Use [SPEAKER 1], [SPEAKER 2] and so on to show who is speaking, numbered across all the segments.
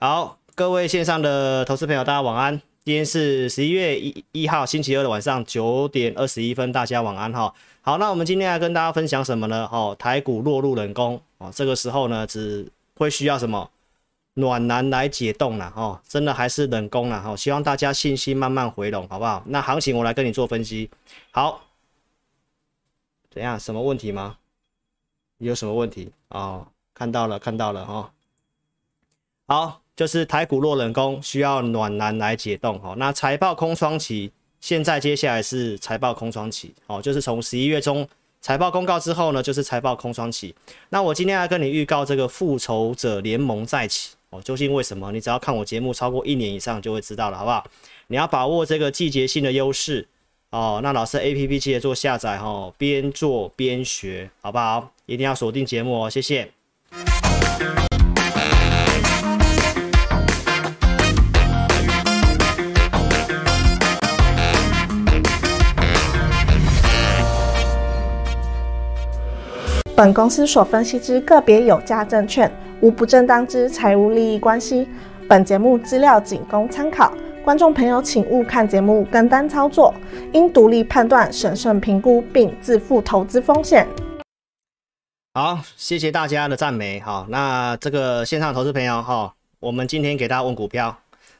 [SPEAKER 1] 好，各位线上的投资朋友，大家晚安。今天是十一月一一号星期二的晚上九点二十一分，大家晚安哈。好，那我们今天来跟大家分享什么呢？哦，台股落入冷宫哦，这个时候呢，只会需要什么暖男来解冻了哦，真的还是冷宫了哈。希望大家信心慢慢回笼，好不好？那行情我来跟你做分析。好，怎样？什么问题吗？有什么问题？哦，看到了，看到了哈。好。就是台股落冷宫，需要暖男来解冻哦。那财报空窗期，现在接下来是财报空窗期哦，就是从十一月中财报公告之后呢，就是财报空窗期。那我今天要跟你预告这个复仇者联盟再起哦，究竟为什么？你只要看我节目超过一年以上就会知道了，好不好？你要把握这个季节性的优势哦。那老师 A P P 记得做下载哈，边做边学，好不好？一定要锁定节目哦，谢谢。
[SPEAKER 2] 本公司所分析之个别有价证券，无不正当之财务利益关系。本节目资料仅供参考，观众朋友请勿看节目跟单操作，应独立判断、审慎评估并自负投资风险。
[SPEAKER 1] 好，谢谢大家的赞美。好，那这个线上投资朋友哈，我们今天给大家问股票，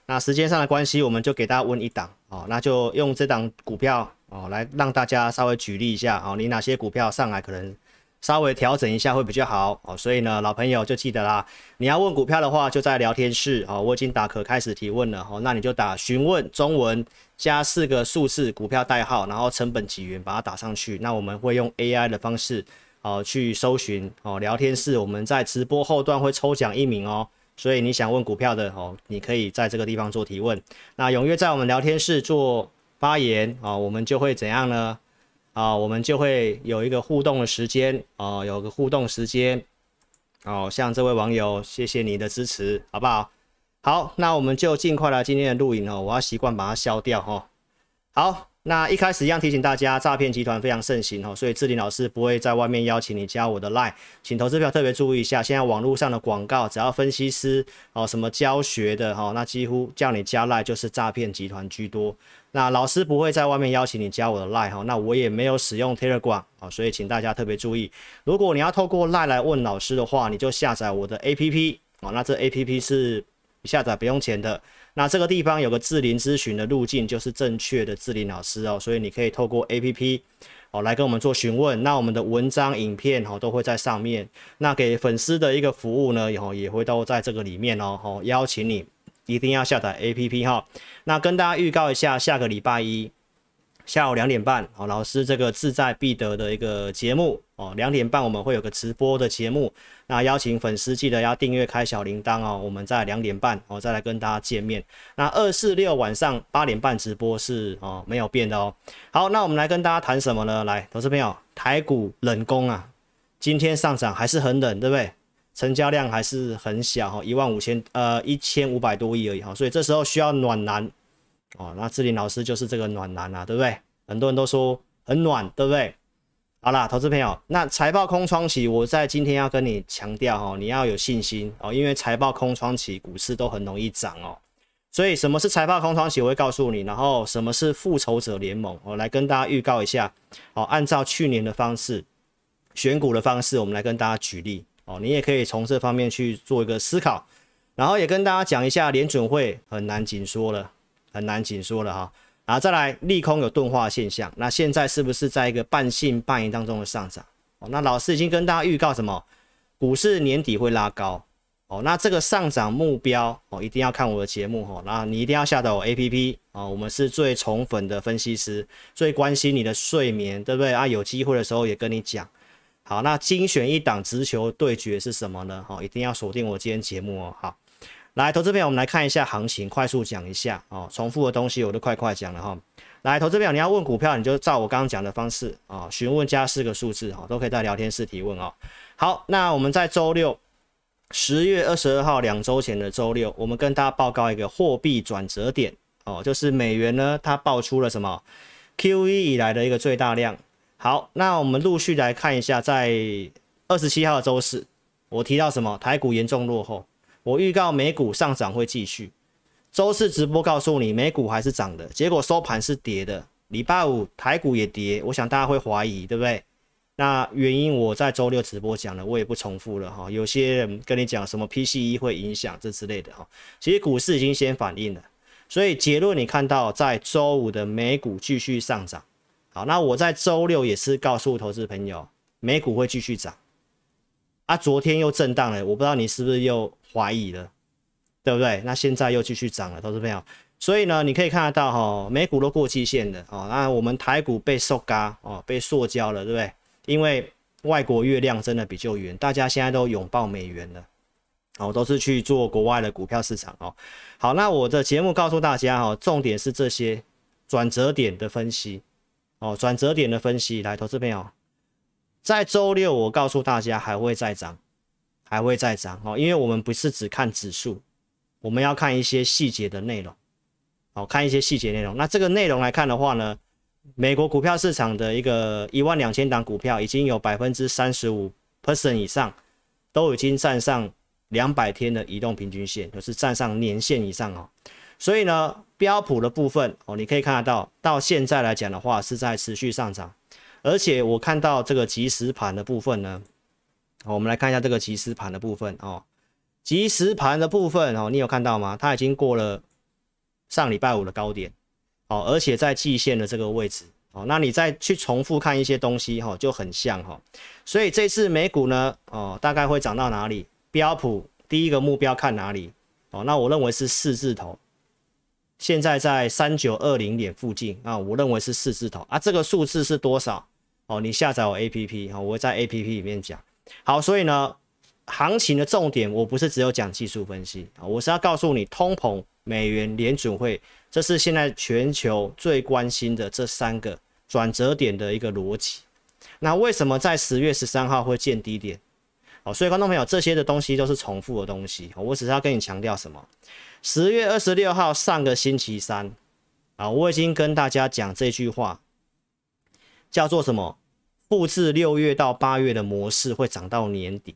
[SPEAKER 1] 那时间上的关系，我们就给大家问一档哦，那就用这档股票哦来让大家稍微举例一下哦，你哪些股票上来可能。稍微调整一下会比较好哦，所以呢，老朋友就记得啦。你要问股票的话，就在聊天室哦，我已经打可开始提问了哦，那你就打询问中文加四个数字股票代号，然后成本几元把它打上去。那我们会用 AI 的方式哦去搜寻哦，聊天室我们在直播后段会抽奖一名哦，所以你想问股票的哦，你可以在这个地方做提问。那踊跃在我们聊天室做发言啊，我们就会怎样呢？啊，我们就会有一个互动的时间哦，有个互动时间哦，像这位网友，谢谢你的支持，好不好？好，那我们就尽快来今天的录影哦，我要习惯把它消掉哈。好。那一开始一样提醒大家，诈骗集团非常盛行哦，所以志林老师不会在外面邀请你加我的 line，请投资票特别注意一下，现在网络上的广告，只要分析师哦什么教学的哈，那几乎叫你加 line 就是诈骗集团居多。那老师不会在外面邀请你加我的 line 哈，那我也没有使用 Telegram 啊，所以请大家特别注意，如果你要透过 line 来问老师的话，你就下载我的 APP 哦，那这 APP 是下载不用钱的。那这个地方有个智林咨询的路径，就是正确的智林老师哦，所以你可以透过 A P P 哦来跟我们做询问。那我们的文章、影片哦都会在上面。那给粉丝的一个服务呢，以后也会都在这个里面哦。哦，邀请你一定要下载 A P P 哈。那跟大家预告一下，下个礼拜一。下午两点半，哦，老师这个志在必得的一个节目哦，两点半我们会有个直播的节目，那邀请粉丝记得要订阅开小铃铛哦，我们在两点半哦再来跟大家见面。那二四六晚上八点半直播是哦没有变的哦。好，那我们来跟大家谈什么呢？来，投资朋友，台股冷宫啊，今天上涨还是很冷，对不对？成交量还是很小哈，一万五千呃一千五百多亿而已哈，所以这时候需要暖男。哦，那志林老师就是这个暖男啊，对不对？很多人都说很暖，对不对？好啦，投资朋友，那财报空窗期，我在今天要跟你强调哦，你要有信心哦，因为财报空窗期，股市都很容易涨哦。所以什么是财报空窗期，我会告诉你。然后什么是复仇者联盟，我来跟大家预告一下。哦，按照去年的方式选股的方式，我们来跟大家举例哦，你也可以从这方面去做一个思考。然后也跟大家讲一下，联准会很难紧缩了。很难紧缩了哈，然后再来利空有钝化现象，那现在是不是在一个半信半疑当中的上涨？哦，那老师已经跟大家预告什么？股市年底会拉高哦，那这个上涨目标哦，一定要看我的节目哦，那你一定要下载我 APP 哦，我们是最宠粉的分析师，最关心你的睡眠，对不对啊？有机会的时候也跟你讲。好，那精选一档直球对决是什么呢？好，一定要锁定我今天节目哦，好。来，投资朋友，我们来看一下行情，快速讲一下哦。重复的东西我都快快讲了哈。来，投资朋友，你要问股票，你就照我刚刚讲的方式啊，询问加四个数字哈，都可以在聊天室提问哦。好，那我们在周六十月二十二号两周前的周六，我们跟大家报告一个货币转折点哦，就是美元呢它爆出了什么 Q E 以来的一个最大量。好，那我们陆续来看一下，在二十七号的周四，我提到什么台股严重落后。我预告美股上涨会继续。周四直播告诉你美股还是涨的，结果收盘是跌的。礼拜五台股也跌，我想大家会怀疑，对不对？那原因我在周六直播讲了，我也不重复了哈。有些人跟你讲什么 PCE 会影响这之类的哈，其实股市已经先反应了。所以结论你看到在周五的美股继续上涨，好，那我在周六也是告诉投资朋友，美股会继续涨。啊，昨天又震荡了，我不知道你是不是又怀疑了。对不对？那现在又继续涨了，投资朋友。所以呢，你可以看得到哈，美股都过期线的哦。那我们台股被塑嘎哦，被塑胶了，对不对？因为外国月亮真的比较圆，大家现在都拥抱美元了，哦，都是去做国外的股票市场哦。好，那我的节目告诉大家哈，重点是这些转折点的分析哦，转折点的分析。来，投资朋友，在周六我告诉大家还会再涨，还会再涨哦，因为我们不是只看指数。我们要看一些细节的内容，好看一些细节内容。那这个内容来看的话呢，美国股票市场的一个一万两千档股票，已经有百分之三十五 percent 以上都已经站上两百天的移动平均线，就是站上年线以上哦。所以呢，标普的部分哦，你可以看得到，到现在来讲的话是在持续上涨，而且我看到这个即时盘的部分呢，好我们来看一下这个即时盘的部分哦。即时盘的部分哦，你有看到吗？它已经过了上礼拜五的高点哦，而且在季线的这个位置哦。那你再去重复看一些东西哈，就很像哈。所以这次美股呢哦，大概会涨到哪里？标普第一个目标看哪里？哦，那我认为是四字头，现在在三九二零点附近啊，我认为是四字头啊。这个数字是多少？哦，你下载我 A P P 哈，我会在 A P P 里面讲。好，所以呢。行情的重点，我不是只有讲技术分析啊，我是要告诉你，通膨、美元、联准会，这是现在全球最关心的这三个转折点的一个逻辑。那为什么在十月十三号会见低点？哦，所以观众朋友，这些的东西都是重复的东西，我只是要跟你强调什么？十月二十六号上个星期三啊，我已经跟大家讲这句话，叫做什么？复制六月到八月的模式会涨到年底。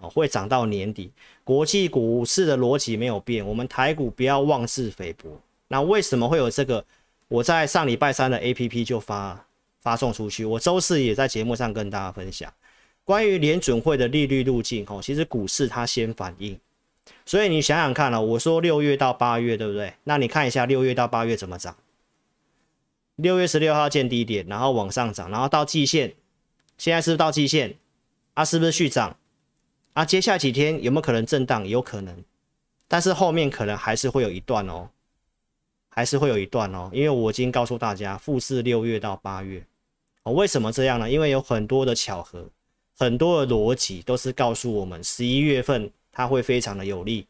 [SPEAKER 1] 哦，会涨到年底。国际股市的逻辑没有变，我们台股不要妄自菲薄。那为什么会有这个？我在上礼拜三的 A P P 就发发送出去，我周四也在节目上跟大家分享关于联准会的利率路径。哦，其实股市它先反应，所以你想想看了，我说六月到八月，对不对？那你看一下六月到八月怎么涨？六月十六号见低点，然后往上涨，然后到季线，现在是不是到季线？啊，是不是续涨？啊，接下来几天有没有可能震荡？有可能，但是后面可能还是会有一段哦，还是会有一段哦，因为我已经告诉大家，复试六月到八月哦，为什么这样呢？因为有很多的巧合，很多的逻辑都是告诉我们十一月份它会非常的有利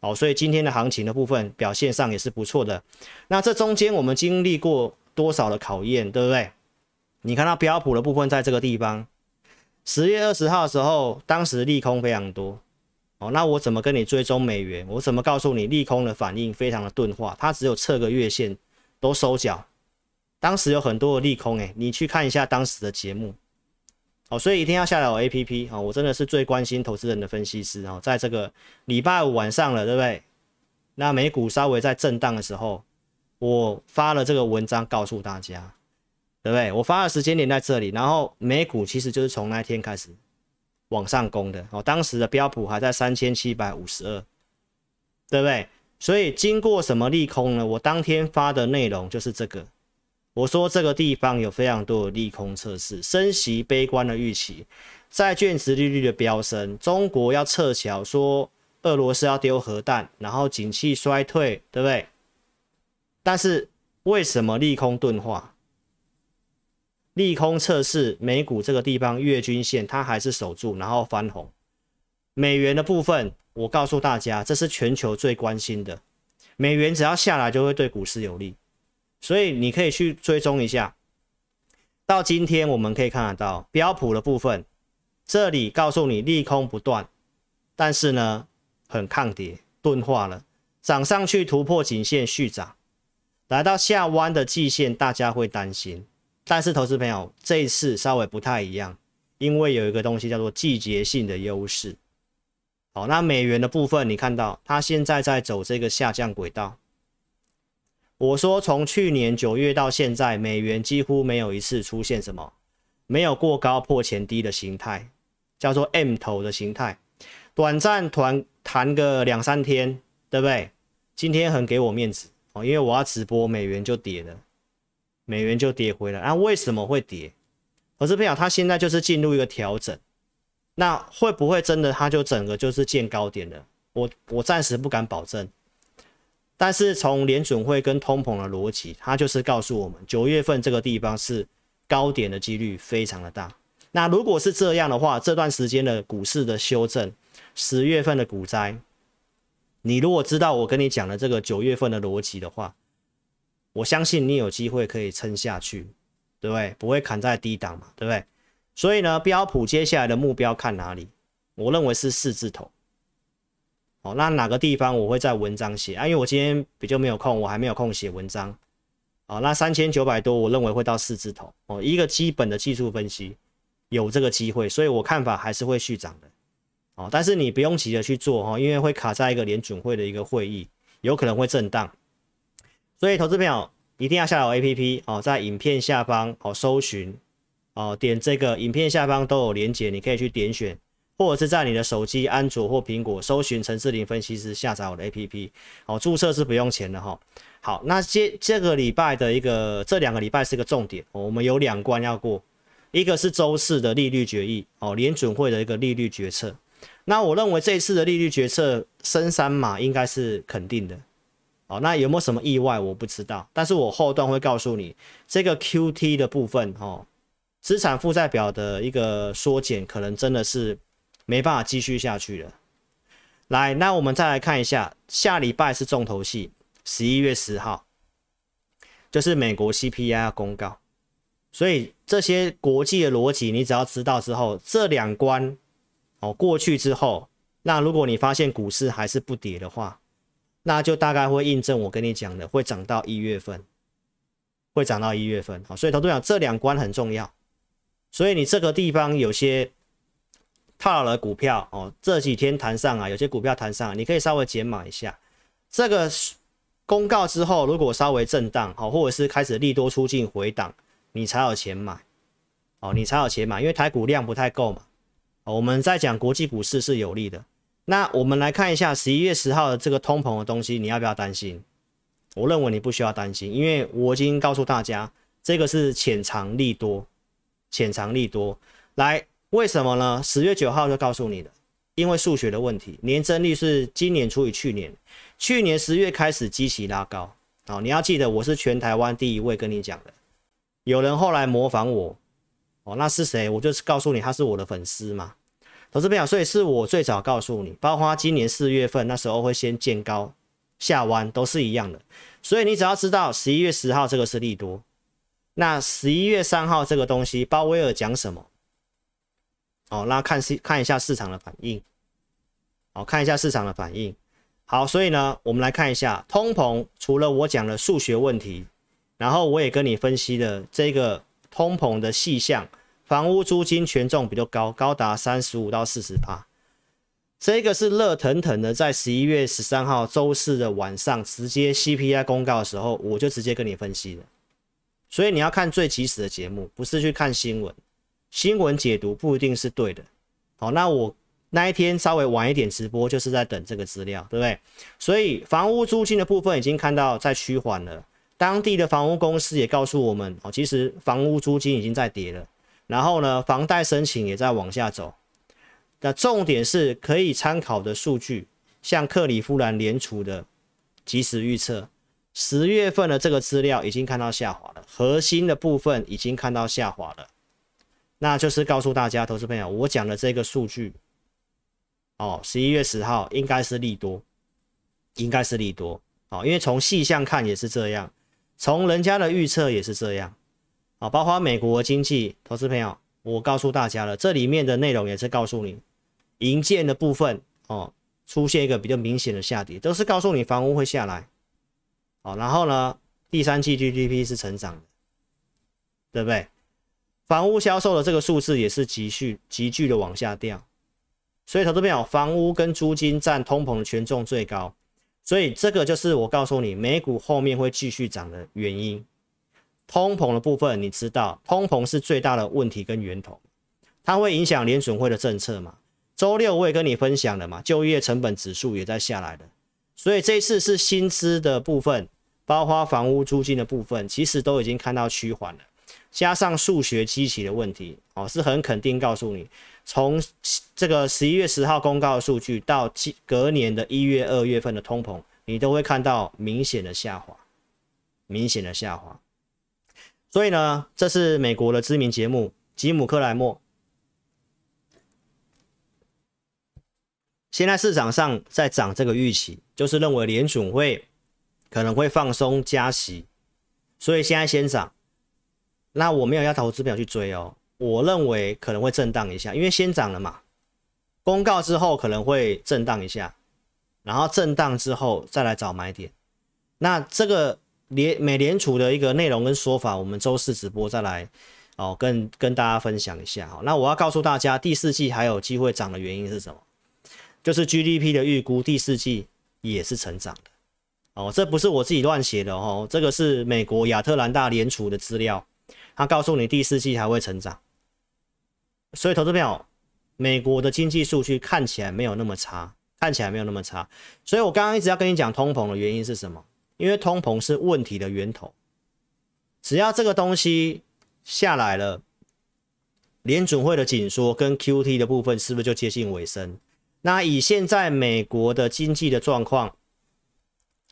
[SPEAKER 1] 哦，所以今天的行情的部分表现上也是不错的。那这中间我们经历过多少的考验，对不对？你看到标普的部分在这个地方。十月二十号的时候，当时利空非常多，哦，那我怎么跟你追踪美元？我怎么告诉你利空的反应非常的钝化？它只有测个月线都收脚，当时有很多的利空，诶，你去看一下当时的节目，哦，所以一定要下载我 A P P 哦，我真的是最关心投资人的分析师哦，在这个礼拜五晚上了，对不对？那美股稍微在震荡的时候，我发了这个文章告诉大家。对不对？我发的时间点在这里，然后美股其实就是从那天开始往上攻的哦。当时的标普还在三千七百五十二，对不对？所以经过什么利空呢？我当天发的内容就是这个，我说这个地方有非常多的利空测试，升息悲观的预期，债券值利率的飙升，中国要撤侨，说俄罗斯要丢核弹，然后景气衰退，对不对？但是为什么利空钝化？利空测试美股这个地方月均线，它还是守住，然后翻红。美元的部分，我告诉大家，这是全球最关心的。美元只要下来，就会对股市有利，所以你可以去追踪一下。到今天我们可以看得到标普的部分，这里告诉你利空不断，但是呢很抗跌，钝化了，涨上去突破颈线续涨，来到下弯的季线，大家会担心。但是，投资朋友这一次稍微不太一样，因为有一个东西叫做季节性的优势。好，那美元的部分，你看到它现在在走这个下降轨道。我说从去年九月到现在，美元几乎没有一次出现什么没有过高破前低的形态，叫做 M 头的形态，短暂团弹个两三天，对不对？今天很给我面子哦，因为我要直播，美元就跌了，美元就跌回来。那为什么会跌？我是朋友，它现在就是进入一个调整。那会不会真的它就整个就是见高点了？我我暂时不敢保证。但是从联准会跟通膨的逻辑，它就是告诉我们，九月份这个地方是高点的几率非常的大。那如果是这样的话，这段时间的股市的修正，十月份的股灾，你如果知道我跟你讲的这个九月份的逻辑的话，我相信你有机会可以撑下去，对不对？不会砍在低档嘛，对不对？所以呢，标普接下来的目标看哪里？我认为是四字头。哦，那哪个地方我会在文章写啊？因为我今天比较没有空，我还没有空写文章。哦，那三千九百多，我认为会到四字头。哦，一个基本的技术分析有这个机会，所以我看法还是会续涨的。哦，但是你不用急着去做哈，因为会卡在一个联准会的一个会议，有可能会震荡。所以投资朋友一定要下载 A P P 哦，在影片下方哦搜寻。哦，点这个影片下方都有连接，你可以去点选，或者是在你的手机安卓或苹果搜寻陈志林分析师，下载我的 APP。哦，注册是不用钱的哈。好，那接这个礼拜的一个这两个礼拜是个重点，我们有两关要过，一个是周四的利率决议，哦，联准会的一个利率决策。那我认为这次的利率决策升三码应该是肯定的。哦，那有没有什么意外我不知道，但是我后段会告诉你这个 QT 的部分，哦。资产负债表的一个缩减，可能真的是没办法继续下去了。来，那我们再来看一下，下礼拜是重头戏，十一月十号，就是美国 CPI 公告。所以这些国际的逻辑，你只要知道之后，这两关哦过去之后，那如果你发现股市还是不跌的话，那就大概会印证我跟你讲的，会涨到一月份，会涨到一月份。好，所以投资讲这两关很重要。所以你这个地方有些套牢的股票哦，这几天弹上啊，有些股票弹上，你可以稍微减码一下。这个公告之后，如果稍微震荡好，或者是开始利多出尽回档，你才有钱买哦，你才有钱买，因为台股量不太够嘛。我们在讲国际股市是有利的。那我们来看一下十一月十号的这个通膨的东西，你要不要担心？我认为你不需要担心，因为我已经告诉大家，这个是浅尝利多。浅尝利多，来，为什么呢？十月九号就告诉你的，因为数学的问题，年增率是今年除以去年，去年十月开始积极拉高，哦，你要记得我是全台湾第一位跟你讲的，有人后来模仿我，哦，那是谁？我就是告诉你他是我的粉丝嘛，投资朋友，所以是我最早告诉你，包括今年四月份那时候会先见高下弯，都是一样的，所以你只要知道十一月十号这个是利多。那十一月三号这个东西，鲍威尔讲什么？哦，那看市看一下市场的反应。好，看一下市场的反应。好，所以呢，我们来看一下通膨。除了我讲的数学问题，然后我也跟你分析了这个通膨的细项，房屋租金权重比较高，高达三十五到四十帕。这个是热腾腾的，在十一月十三号周四的晚上，直接 CPI 公告的时候，我就直接跟你分析了。所以你要看最及时的节目，不是去看新闻。新闻解读不一定是对的。好，那我那一天稍微晚一点直播，就是在等这个资料，对不对？所以房屋租金的部分已经看到在趋缓了。当地的房屋公司也告诉我们，哦，其实房屋租金已经在跌了。然后呢，房贷申请也在往下走。那重点是可以参考的数据，像克里夫兰联储的即时预测。十月份的这个资料已经看到下滑了，核心的部分已经看到下滑了，那就是告诉大家，投资朋友，我讲的这个数据，哦，十一月十号应该是利多，应该是利多，哦，因为从细项看也是这样，从人家的预测也是这样，啊，包括美国经济，投资朋友，我告诉大家了，这里面的内容也是告诉你，银建的部分，哦，出现一个比较明显的下跌，都是告诉你房屋会下来。好，然后呢？第三季 GDP 是成长的，对不对？房屋销售的这个数字也是急剧、急剧的往下掉，所以投资朋友，房屋跟租金占通膨的权重最高，所以这个就是我告诉你，美股后面会继续涨的原因。通膨的部分，你知道，通膨是最大的问题跟源头，它会影响联准会的政策嘛？周六我也跟你分享了嘛，就业成本指数也在下来的，所以这次是薪资的部分，包括房屋租金的部分，其实都已经看到趋缓了。加上数学机器的问题，哦，是很肯定告诉你，从这个十一月十号公告的数据到隔年的一月、二月份的通膨，你都会看到明显的下滑，明显的下滑。所以呢，这是美国的知名节目《吉姆克莱默》。现在市场上在涨这个预期，就是认为联准会可能会放松加息，所以现在先涨。那我没有要投资表去追哦，我认为可能会震荡一下，因为先涨了嘛。公告之后可能会震荡一下，然后震荡之后再来找买点。那这个联美联储的一个内容跟说法，我们周四直播再来哦，跟跟大家分享一下哈。那我要告诉大家，第四季还有机会涨的原因是什么？就是 GDP 的预估，第四季也是成长的哦。这不是我自己乱写的哦，这个是美国亚特兰大联储的资料。他告诉你第四季还会成长，所以投资朋友，美国的经济数据看起来没有那么差，看起来没有那么差。所以我刚刚一直要跟你讲通膨的原因是什么？因为通膨是问题的源头，只要这个东西下来了，联准会的紧缩跟 QT 的部分是不是就接近尾声？那以现在美国的经济的状况，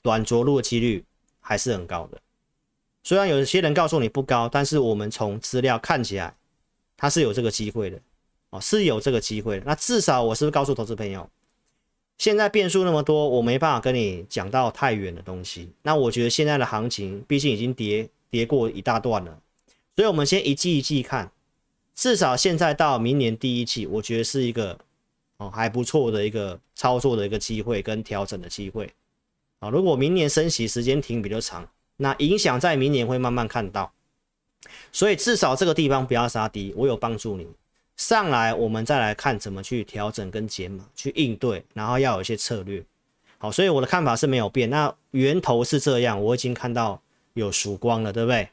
[SPEAKER 1] 软着陆的几率还是很高的。虽然有些人告诉你不高，但是我们从资料看起来，它是有这个机会的哦，是有这个机会的。那至少我是不是告诉投资朋友，现在变数那么多，我没办法跟你讲到太远的东西。那我觉得现在的行情毕竟已经跌跌过一大段了，所以我们先一季一季看，至少现在到明年第一季，我觉得是一个哦还不错的一个操作的一个机会跟调整的机会啊。如果明年升息时间停比较长。那影响在明年会慢慢看到，所以至少这个地方不要杀低，我有帮助你上来，我们再来看怎么去调整跟减码去应对，然后要有一些策略。好，所以我的看法是没有变，那源头是这样，我已经看到有曙光了，对不对？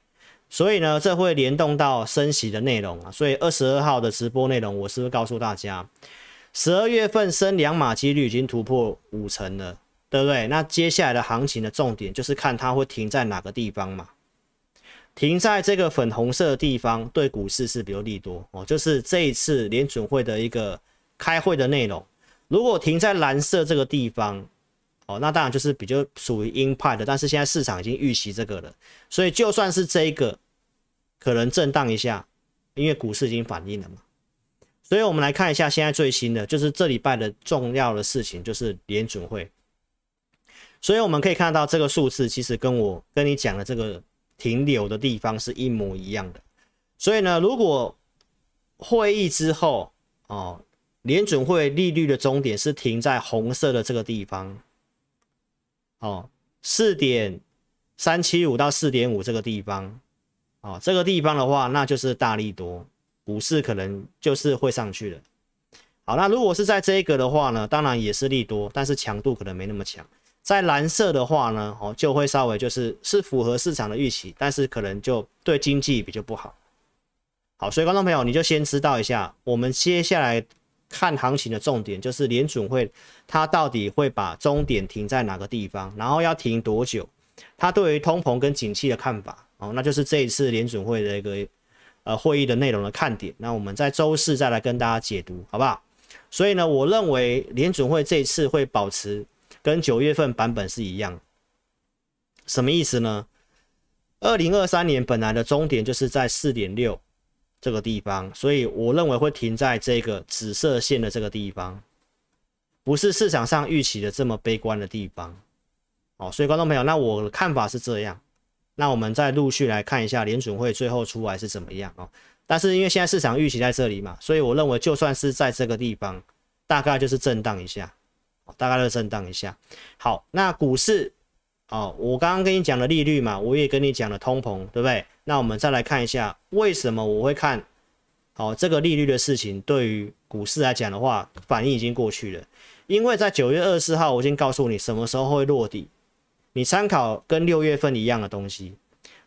[SPEAKER 1] 所以呢，这会联动到升息的内容啊，所以二十二号的直播内容，我是不是告诉大家，十二月份升两码几率已经突破五成了？对不对？那接下来的行情的重点就是看它会停在哪个地方嘛？停在这个粉红色的地方，对股市是比较利多哦。就是这一次联准会的一个开会的内容，如果停在蓝色这个地方，哦，那当然就是比较属于鹰派的。但是现在市场已经预期这个了，所以就算是这一个可能震荡一下，因为股市已经反应了嘛。所以我们来看一下现在最新的，就是这礼拜的重要的事情，就是联准会。所以我们可以看到这个数字，其实跟我跟你讲的这个停留的地方是一模一样的。所以呢，如果会议之后哦，联准会利率的终点是停在红色的这个地方，哦，四点三七五到四点五这个地方，哦，这个地方的话，那就是大力多，股市可能就是会上去了。好，那如果是在这个的话呢，当然也是利多，但是强度可能没那么强。在蓝色的话呢，哦，就会稍微就是是符合市场的预期，但是可能就对经济比较不好。好，所以观众朋友，你就先知道一下，我们接下来看行情的重点就是联准会它到底会把终点停在哪个地方，然后要停多久，它对于通膨跟景气的看法，哦，那就是这一次联准会的一个呃会议的内容的看点。那我们在周四再来跟大家解读，好不好？所以呢，我认为联准会这次会保持。跟九月份版本是一样，什么意思呢？二零二三年本来的终点就是在四点六这个地方，所以我认为会停在这个紫色线的这个地方，不是市场上预期的这么悲观的地方。哦，所以观众朋友，那我的看法是这样。那我们再陆续来看一下联准会最后出来是怎么样哦。但是因为现在市场预期在这里嘛，所以我认为就算是在这个地方，大概就是震荡一下。大概的震荡一下，好，那股市哦，我刚刚跟你讲的利率嘛，我也跟你讲了通膨，对不对？那我们再来看一下，为什么我会看好，这个利率的事情对于股市来讲的话，反应已经过去了。因为在九月二十四号，我已经告诉你什么时候会落地，你参考跟六月份一样的东西。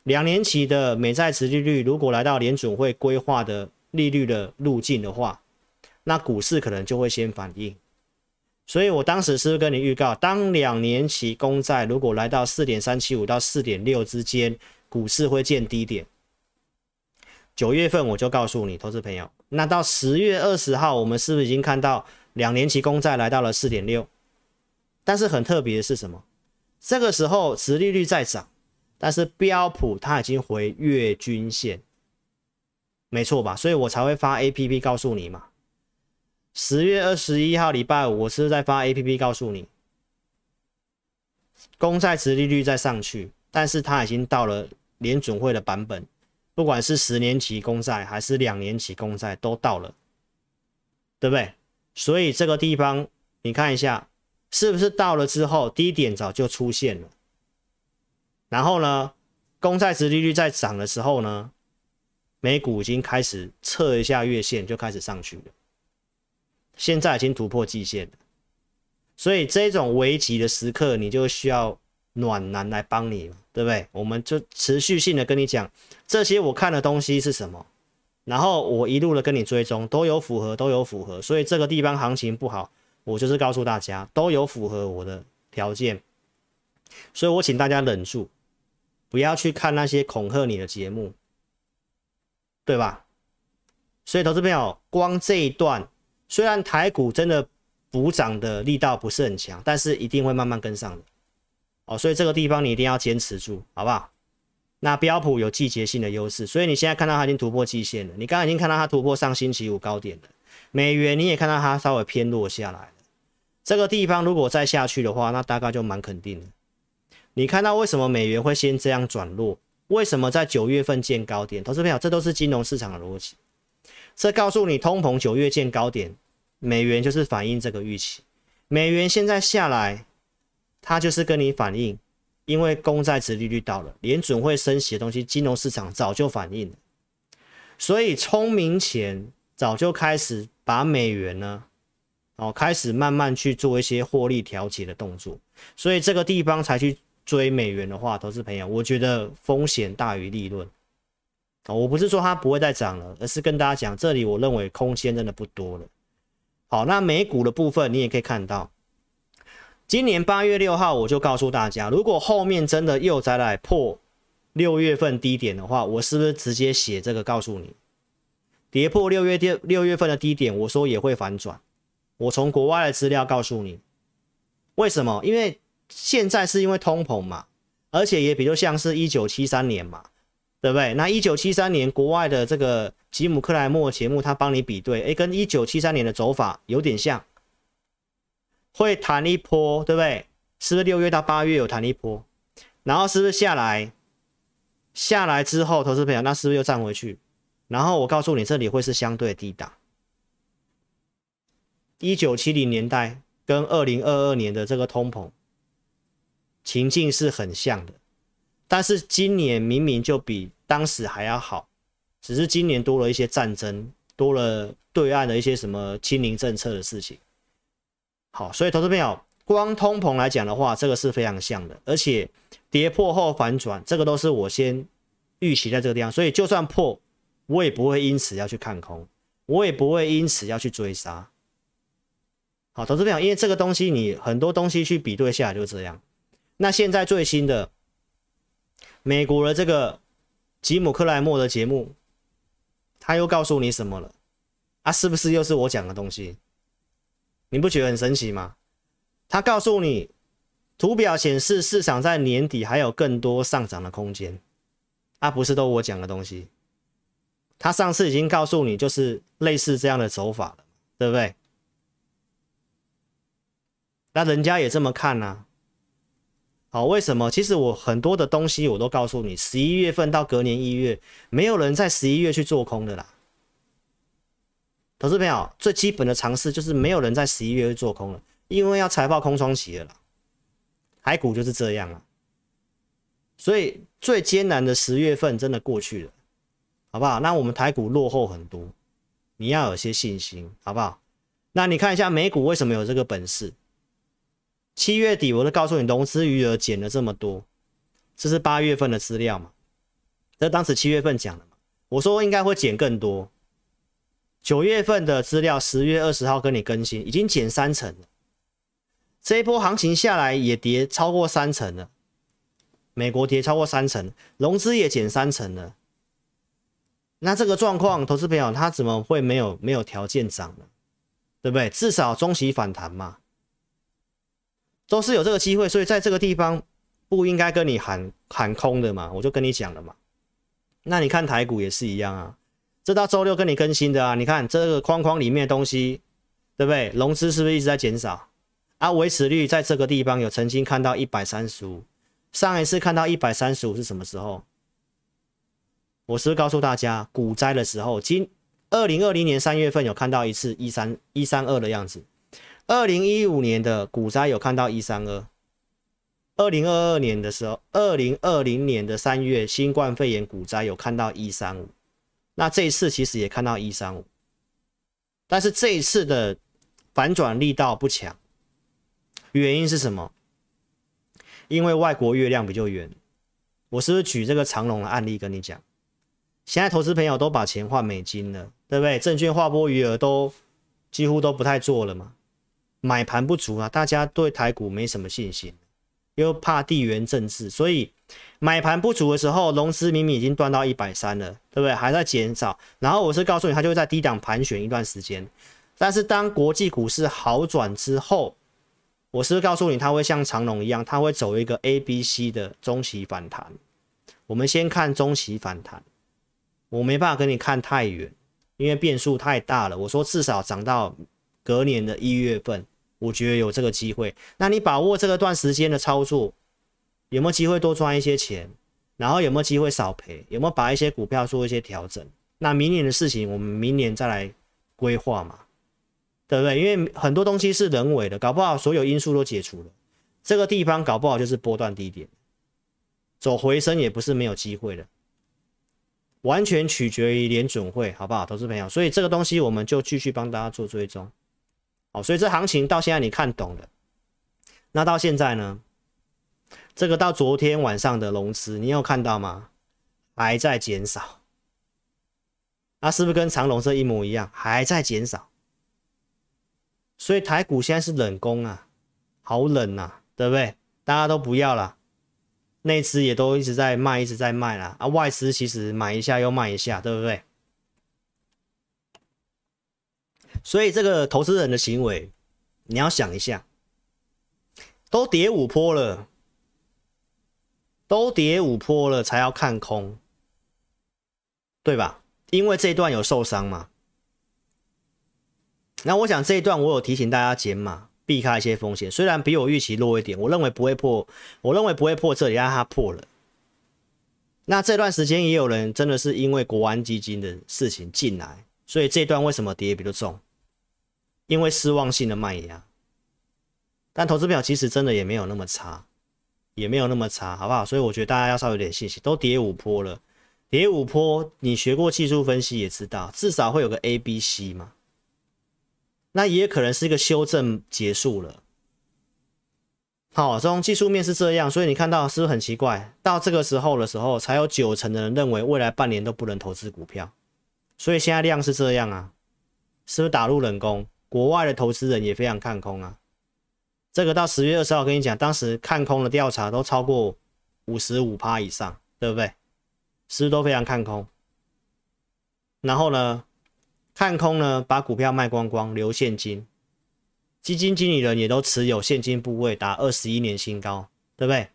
[SPEAKER 1] 两年期的美债值利率如果来到联准会规划的利率的路径的话，那股市可能就会先反应。所以我当时是不是跟你预告，当两年期公债如果来到四点三七五到四点六之间，股市会见低点。九月份我就告诉你，投资朋友，那到十月二十号，我们是不是已经看到两年期公债来到了四点六？但是很特别的是什么？这个时候，殖利率在涨，但是标普它已经回月均线，没错吧？所以我才会发 A P P 告诉你嘛。十月二十一号礼拜五，我是在发 A P P 告诉你，公债殖利率在上去，但是它已经到了联准会的版本。不管是十年期公债还是两年期公债都到了，对不对？所以这个地方你看一下，是不是到了之后低点早就出现了？然后呢，公债值利率在涨的时候呢，美股已经开始测一下月线就开始上去了，现在已经突破季线了。所以这种危急的时刻，你就需要。暖男来帮你，对不对？我们就持续性的跟你讲这些我看的东西是什么，然后我一路的跟你追踪，都有符合，都有符合。所以这个地方行情不好，我就是告诉大家都有符合我的条件，所以我请大家忍住，不要去看那些恐吓你的节目，对吧？所以投资朋友，光这一段虽然台股真的补涨的力道不是很强，但是一定会慢慢跟上的。哦，所以这个地方你一定要坚持住，好不好？那标普有季节性的优势，所以你现在看到它已经突破季线了。你刚刚已经看到它突破上星期五高点了。美元你也看到它稍微偏弱下来了。这个地方如果再下去的话，那大概就蛮肯定的。你看到为什么美元会先这样转弱？为什么在九月份见高点？投资朋友，这都是金融市场的逻辑。这告诉你，通膨九月见高点，美元就是反映这个预期。美元现在下来。它就是跟你反映，因为公债值利率到了，联准会升息的东西，金融市场早就反映了，所以聪明钱早就开始把美元呢，哦，开始慢慢去做一些获利调节的动作，所以这个地方才去追美元的话，投资朋友，我觉得风险大于利润，哦，我不是说它不会再涨了，而是跟大家讲，这里我认为空间真的不多了。好，那美股的部分你也可以看到。今年八月六号，我就告诉大家，如果后面真的又再来破六月份低点的话，我是不是直接写这个告诉你，跌破六月六六月份的低点，我说也会反转。我从国外的资料告诉你，为什么？因为现在是因为通膨嘛，而且也比较像是一九七三年嘛，对不对？那一九七三年国外的这个吉姆克莱默节目，他帮你比对，诶，跟一九七三年的走法有点像。会弹一波，对不对？是不是六月到八月有弹一波？然后是不是下来？下来之后，投资朋友，那是不是又站回去？然后我告诉你，这里会是相对低档。一九七零年代跟二零二二年的这个通膨情境是很像的，但是今年明明就比当时还要好，只是今年多了一些战争，多了对岸的一些什么清零政策的事情。好，所以投资朋友，光通膨来讲的话，这个是非常像的，而且跌破后反转，这个都是我先预期在这个地方，所以就算破，我也不会因此要去看空，我也不会因此要去追杀。好，投资朋友，因为这个东西你很多东西去比对下来就这样。那现在最新的美国的这个吉姆克莱默的节目，他又告诉你什么了？啊，是不是又是我讲的东西？你不觉得很神奇吗？他告诉你，图表显示市场在年底还有更多上涨的空间，啊，不是都我讲的东西。他上次已经告诉你，就是类似这样的走法了，对不对？那人家也这么看呢。好，为什么？其实我很多的东西我都告诉你，十一月份到隔年一月，没有人在十一月去做空的啦。投资朋友，最基本的常识就是没有人在十一月会做空了，因为要财报空窗期了啦。海股就是这样啊，所以最艰难的十月份真的过去了，好不好？那我们台股落后很多，你要有些信心，好不好？那你看一下美股为什么有这个本事？七月底我都告诉你，融资余额减了这么多，这是八月份的资料嘛？这当时七月份讲的嘛？我说应该会减更多。九月份的资料，十月二十号跟你更新，已经减三成了。这一波行情下来也跌超过三成了，美国跌超过三成，融资也减三成了。那这个状况，投资朋友他怎么会没有没有条件涨呢？对不对？至少中期反弹嘛，都是有这个机会，所以在这个地方不应该跟你喊喊空的嘛，我就跟你讲了嘛。那你看台股也是一样啊，这到周六跟你更新的啊，你看这个框框里面的东西，对不对？融资是不是一直在减少？啊，维持率在这个地方有曾经看到一百三十五，上一次看到一百三十五是什么时候？我是不是告诉大家股灾的时候，今。二零二零年三月份有看到一次一三一三二的样子，二零一五年的股灾有看到一三二，二零二二年的时候，二零二零年的三月新冠肺炎股灾有看到一三五，那这一次其实也看到一三五，但是这一次的反转力道不强，原因是什么？因为外国月亮比较圆，我是不是举这个长龙的案例跟你讲？现在投资朋友都把钱换美金了，对不对？证券划拨余额都几乎都不太做了嘛，买盘不足啊，大家对台股没什么信心，又怕地缘政治，所以买盘不足的时候，融资明明已经断到一百三了，对不对？还在减少，然后我是告诉你，它就会在低档盘旋一段时间，但是当国际股市好转之后，我是告诉你，它会像长龙一样，它会走一个 A、B、C 的中期反弹。我们先看中期反弹。我没办法跟你看太远，因为变数太大了。我说至少涨到隔年的一月份，我觉得有这个机会。那你把握这个段时间的操作，有没有机会多赚一些钱？然后有没有机会少赔？有没有把一些股票做一些调整？那明年的事情，我们明年再来规划嘛，对不对？因为很多东西是人为的，搞不好所有因素都解除了，这个地方搞不好就是波段低点，走回升也不是没有机会的。完全取决于联准会，好不好，投资朋友？所以这个东西我们就继续帮大家做追踪。好，所以这行情到现在你看懂了，那到现在呢？这个到昨天晚上的融资，你有看到吗？还在减少，那是不是跟长龙这一模一样？还在减少。所以台股现在是冷宫啊，好冷呐，对不对？大家都不要了。内资也都一直在卖，一直在卖啦。啊，外资其实买一下又卖一下，对不对？所以这个投资人的行为，你要想一下，都跌五波了，都跌五波了才要看空，对吧？因为这一段有受伤嘛。那我想这一段我有提醒大家减码。避开一些风险，虽然比我预期弱一点，我认为不会破，我认为不会破这里，让它破了。那这段时间也有人真的是因为国安基金的事情进来，所以这段为什么跌比较重？因为失望性的卖压。但投资表其实真的也没有那么差，也没有那么差，好不好？所以我觉得大家要稍微有点信心，都跌五波了，跌五波，你学过技术分析也知道，至少会有个 A、B、C 嘛。那也可能是一个修正结束了。好，从技术面是这样，所以你看到是不是很奇怪？到这个时候的时候，才有九成的人认为未来半年都不能投资股票，所以现在量是这样啊，是不是打入冷宫？国外的投资人也非常看空啊。这个到十月二十号跟你讲，当时看空的调查都超过五十五趴以上，对不对？是不是都非常看空？然后呢？看空呢，把股票卖光光，留现金。基金经理人也都持有现金部位达二十一年新高，对不对？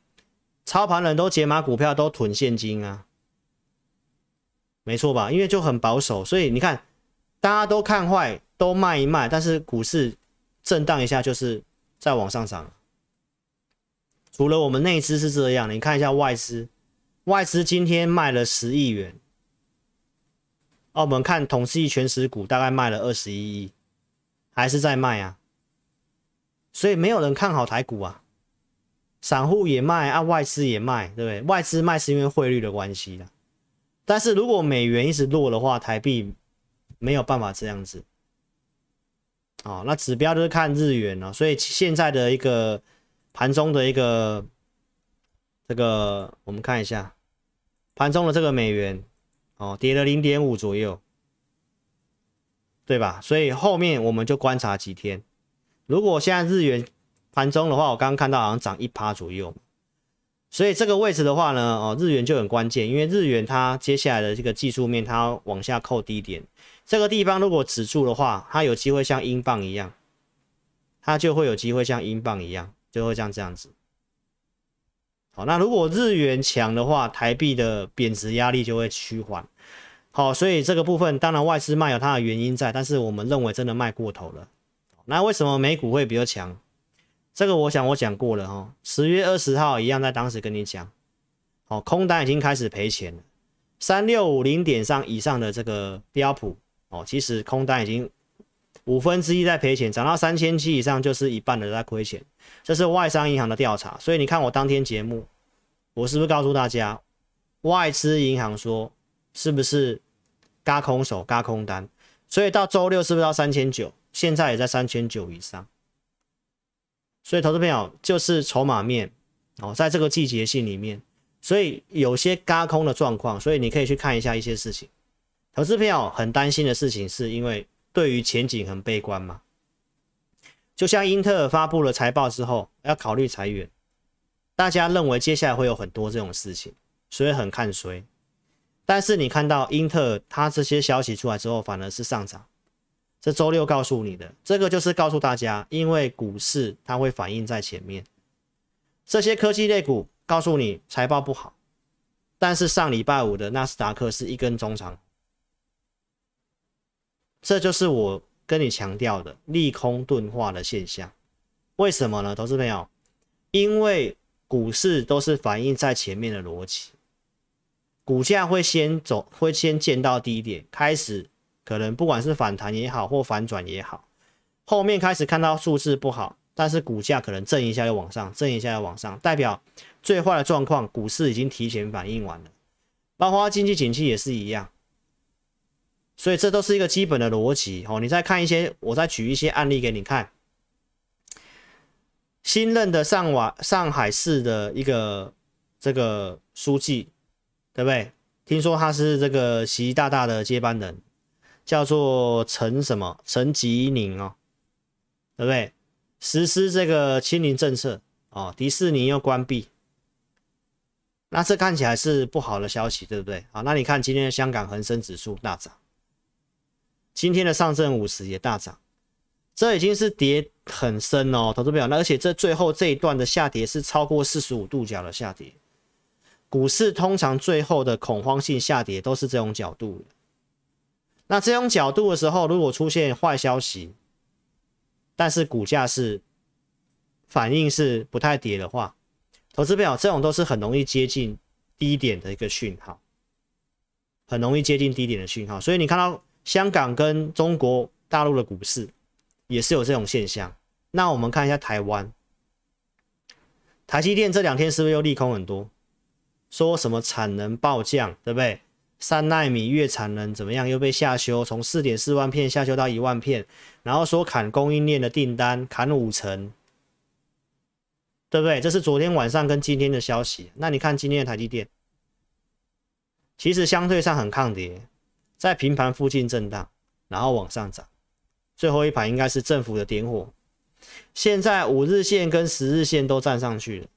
[SPEAKER 1] 操盘人都解码股票，都囤现金啊，没错吧？因为就很保守，所以你看，大家都看坏，都卖一卖，但是股市震荡一下，就是再往上涨。除了我们内资是这样，你看一下外资，外资今天卖了十亿元。哦，我们看统计全实股大概卖了二十一亿，还是在卖啊？所以没有人看好台股啊，散户也卖啊，外资也卖，对不对？外资卖是因为汇率的关系啦，但是如果美元一直落的话，台币没有办法这样子。哦，那指标都是看日元哦，所以现在的一个盘中的一个这个，我们看一下盘中的这个美元哦，跌了零点五左右，对吧？所以后面我们就观察几天。如果现在日元盘中的话，我刚刚看到好像涨一趴左右，所以这个位置的话呢，哦，日元就很关键，因为日元它接下来的这个技术面它往下扣低点。这个地方如果止住的话，它有机会像英镑一样，它就会有机会像英镑一样，就会像这样子。好，那如果日元强的话，台币的贬值压力就会趋缓。好，所以这个部分当然外资卖有它的原因在，但是我们认为真的卖过头了。那为什么美股会比较强？这个我想我讲过了哈，十月二十号一样在当时跟你讲，好，空单已经开始赔钱了，三六五零点上以上的这个标普。哦，其实空单已经五分之一在赔钱，涨到三千七以上就是一半的在亏钱，这是外商银行的调查。所以你看我当天节目，我是不是告诉大家，外资银行说是不是嘎空手、嘎空单？所以到周六是不是到三千九？现在也在三千九以上。所以投资朋友就是筹码面哦，在这个季节性里面，所以有些嘎空的状况，所以你可以去看一下一些事情。投资朋友很担心的事情，是因为对于前景很悲观嘛？就像英特尔发布了财报之后，要考虑裁员，大家认为接下来会有很多这种事情，所以很看衰。但是你看到英特尔它这些消息出来之后，反而是上涨。这周六告诉你的，这个就是告诉大家，因为股市它会反映在前面。这些科技类股告诉你财报不好，但是上礼拜五的纳斯达克是一根中长。这就是我跟你强调的利空钝化的现象，为什么呢？投资朋友，因为股市都是反映在前面的逻辑，股价会先走，会先见到低点，开始可能不管是反弹也好，或反转也好，后面开始看到数字不好，但是股价可能震一下又往上，震一下又往上，代表最坏的状况，股市已经提前反应完了，包括经济景气也是一样。所以这都是一个基本的逻辑哦。你再看一些，我再举一些案例给你看。新任的上瓦上海市的一个这个书记，对不对？听说他是这个习大大的接班人，叫做陈什么陈吉宁哦，对不对？实施这个清零政策哦，迪士尼又关闭，那这看起来是不好的消息，对不对？好，那你看今天的香港恒生指数大涨。今天的上证五十也大涨，这已经是跌很深哦，投资朋友。那而且这最后这一段的下跌是超过四十五度角的下跌。股市通常最后的恐慌性下跌都是这种角度的。那这种角度的时候，如果出现坏消息，但是股价是反应是不太跌的话，投资朋友这种都是很容易接近低点的一个讯号，很容易接近低点的讯号。所以你看到。香港跟中国大陆的股市也是有这种现象。那我们看一下台湾，台积电这两天是不是又利空很多？说什么产能暴降，对不对？三纳米月产能怎么样？又被下修，从四点四万片下修到一万片，然后说砍供应链的订单，砍五成，对不对？这是昨天晚上跟今天的消息。那你看今天的台积电，其实相对上很抗跌。在平盘附近震荡，然后往上涨，最后一盘应该是政府的点火。现在五日线跟十日线都站上去了，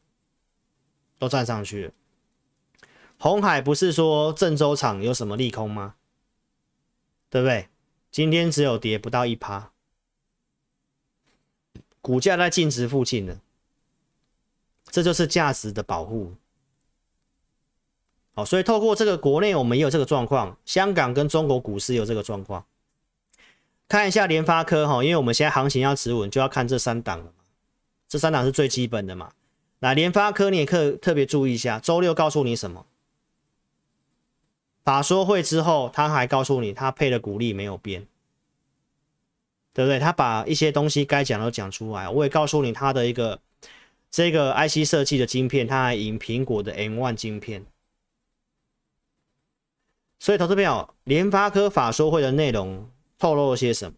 [SPEAKER 1] 都站上去了。红海不是说郑州厂有什么利空吗？对不对？今天只有跌不到一趴，股价在净值附近呢，这就是价值的保护。好，所以透过这个国内，我们也有这个状况，香港跟中国股市有这个状况。看一下联发科哈，因为我们现在行情要止稳，就要看这三档了嘛这三档是最基本的嘛。那联发科你也特特别注意一下，周六告诉你什么？法说会之后，他还告诉你他配的股利没有变，对不对？他把一些东西该讲都讲出来。我也告诉你他的一个这个 IC 设计的晶片，他还赢苹果的 M1 晶片。所以，投资朋友，联发科法说会的内容透露了些什么？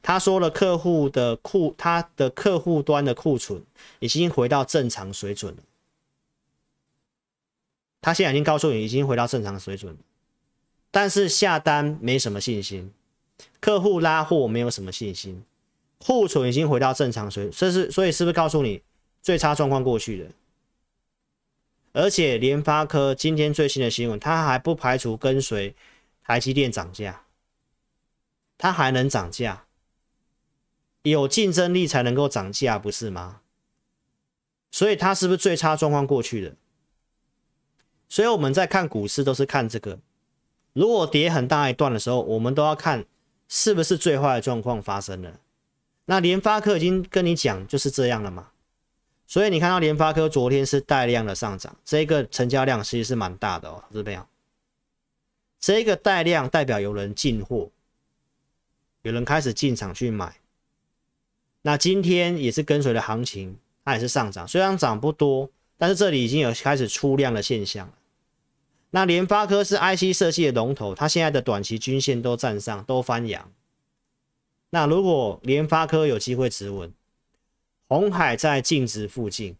[SPEAKER 1] 他说了，客户的库，他的客户端的库存已经回到正常水准了。他现在已经告诉你，已经回到正常水准，但是下单没什么信心，客户拉货没有什么信心，库存已经回到正常水，这是所以是不是告诉你最差状况过去了？而且联发科今天最新的新闻，它还不排除跟随台积电涨价，它还能涨价。有竞争力才能够涨价，不是吗？所以它是不是最差状况过去的？所以我们在看股市都是看这个，如果跌很大一段的时候，我们都要看是不是最坏的状况发生了。那联发科已经跟你讲就是这样了嘛？所以你看到联发科昨天是带量的上涨，这个成交量其实是蛮大的哦，是这样。这个带量代表有人进货，有人开始进场去买。那今天也是跟随的行情，它也是上涨，虽然涨不多，但是这里已经有开始出量的现象了。那联发科是 IC 设计的龙头，它现在的短期均线都站上，都翻阳。那如果联发科有机会止稳，红海在净值附近，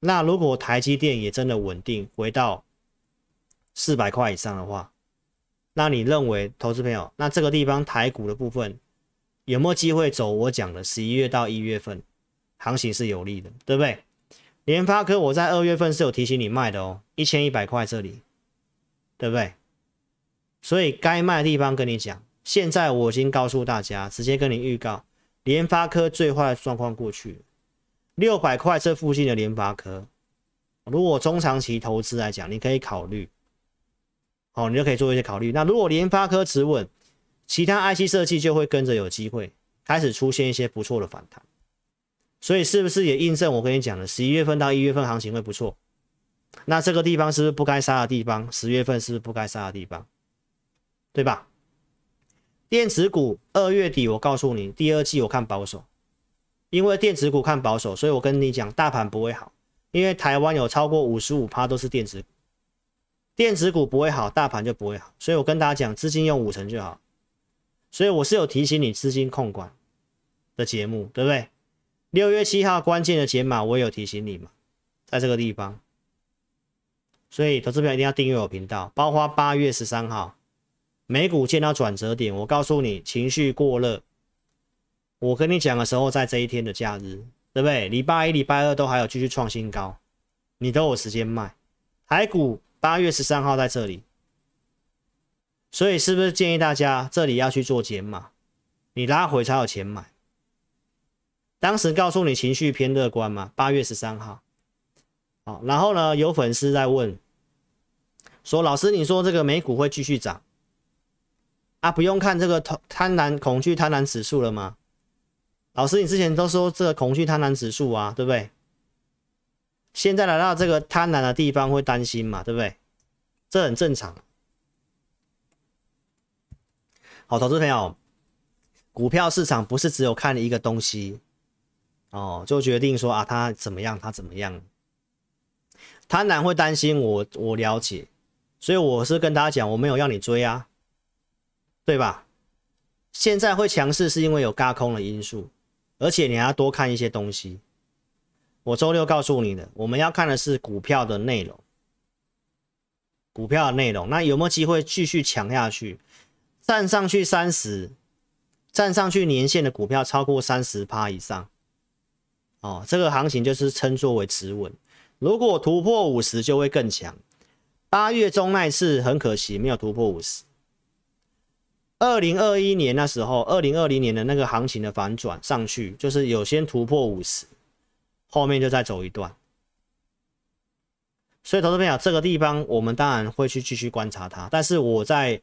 [SPEAKER 1] 那如果台积电也真的稳定回到四百块以上的话，那你认为投资朋友，那这个地方台股的部分？有没有机会走？我讲的十一月到一月份行情是有利的，对不对？联发科我在二月份是有提醒你卖的哦，一千一百块这里，对不对？所以该卖的地方跟你讲，现在我已经告诉大家，直接跟你预告，联发科最坏的状况过去，六百块这附近的联发科，如果中长期投资来讲，你可以考虑，哦，你就可以做一些考虑。那如果联发科止稳，其他 IC 设计就会跟着有机会开始出现一些不错的反弹，所以是不是也印证我跟你讲的，十一月份到一月份行情会不错？那这个地方是不是不该杀的地方？十月份是不是不该杀的地方？对吧？电子股二月底我告诉你，第二季我看保守，因为电子股看保守，所以我跟你讲大盘不会好，因为台湾有超过五十五趴都是电子，电子股不会好，大盘就不会好，所以我跟大家讲，资金用五成就好。所以我是有提醒你资金控管的节目，对不对？六月七号关键的解码，我有提醒你嘛，在这个地方。所以投资朋友一定要订阅我频道，包括八月十三号美股见到转折点，我告诉你情绪过热。我跟你讲的时候，在这一天的假日，对不对？礼拜一、礼拜二都还有继续创新高，你都有时间卖。台股八月十三号在这里。所以是不是建议大家这里要去做减码？你拉回才有钱买。当时告诉你情绪偏乐观嘛？八月十三号，好，然后呢，有粉丝在问，说老师，你说这个美股会继续涨啊？不用看这个贪贪婪恐惧贪婪指数了吗？老师，你之前都说这个恐惧贪婪指数啊，对不对？现在来到这个贪婪的地方会担心嘛？对不对？这很正常。好，投资朋友，股票市场不是只有看一个东西哦，就决定说啊，它怎么样，它怎么样。贪婪会担心我，我了解，所以我是跟大家讲，我没有要你追啊，对吧？现在会强势是因为有轧空的因素，而且你还要多看一些东西。我周六告诉你的，我们要看的是股票的内容，股票的内容，那有没有机会继续强下去？站上去三十，站上去年线的股票超过三十趴以上，哦，这个行情就是称作为止稳。如果突破五十，就会更强。八月中那次很可惜没有突破五十。二零二一年那时候，二零二零年的那个行情的反转上去，就是有先突破五十，后面就再走一段。所以，投资朋友，这个地方我们当然会去继续观察它，但是我在。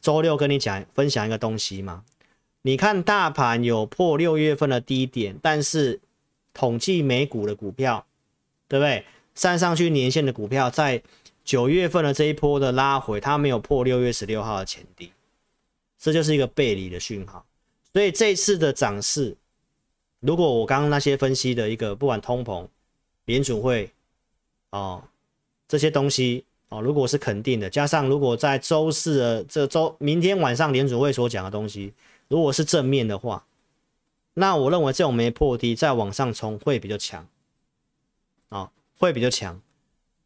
[SPEAKER 1] 周六跟你讲分享一个东西嘛，你看大盘有破六月份的低点，但是统计美股的股票，对不对？站上去年线的股票，在九月份的这一波的拉回，它没有破六月十六号的前低，这就是一个背离的讯号。所以这次的涨势，如果我刚刚那些分析的一个不管通膨、联储会哦这些东西。哦，如果是肯定的，加上如果在周四的这周明天晚上联储会所讲的东西，如果是正面的话，那我认为这种没破低再往上冲会比较强，啊，会比较强。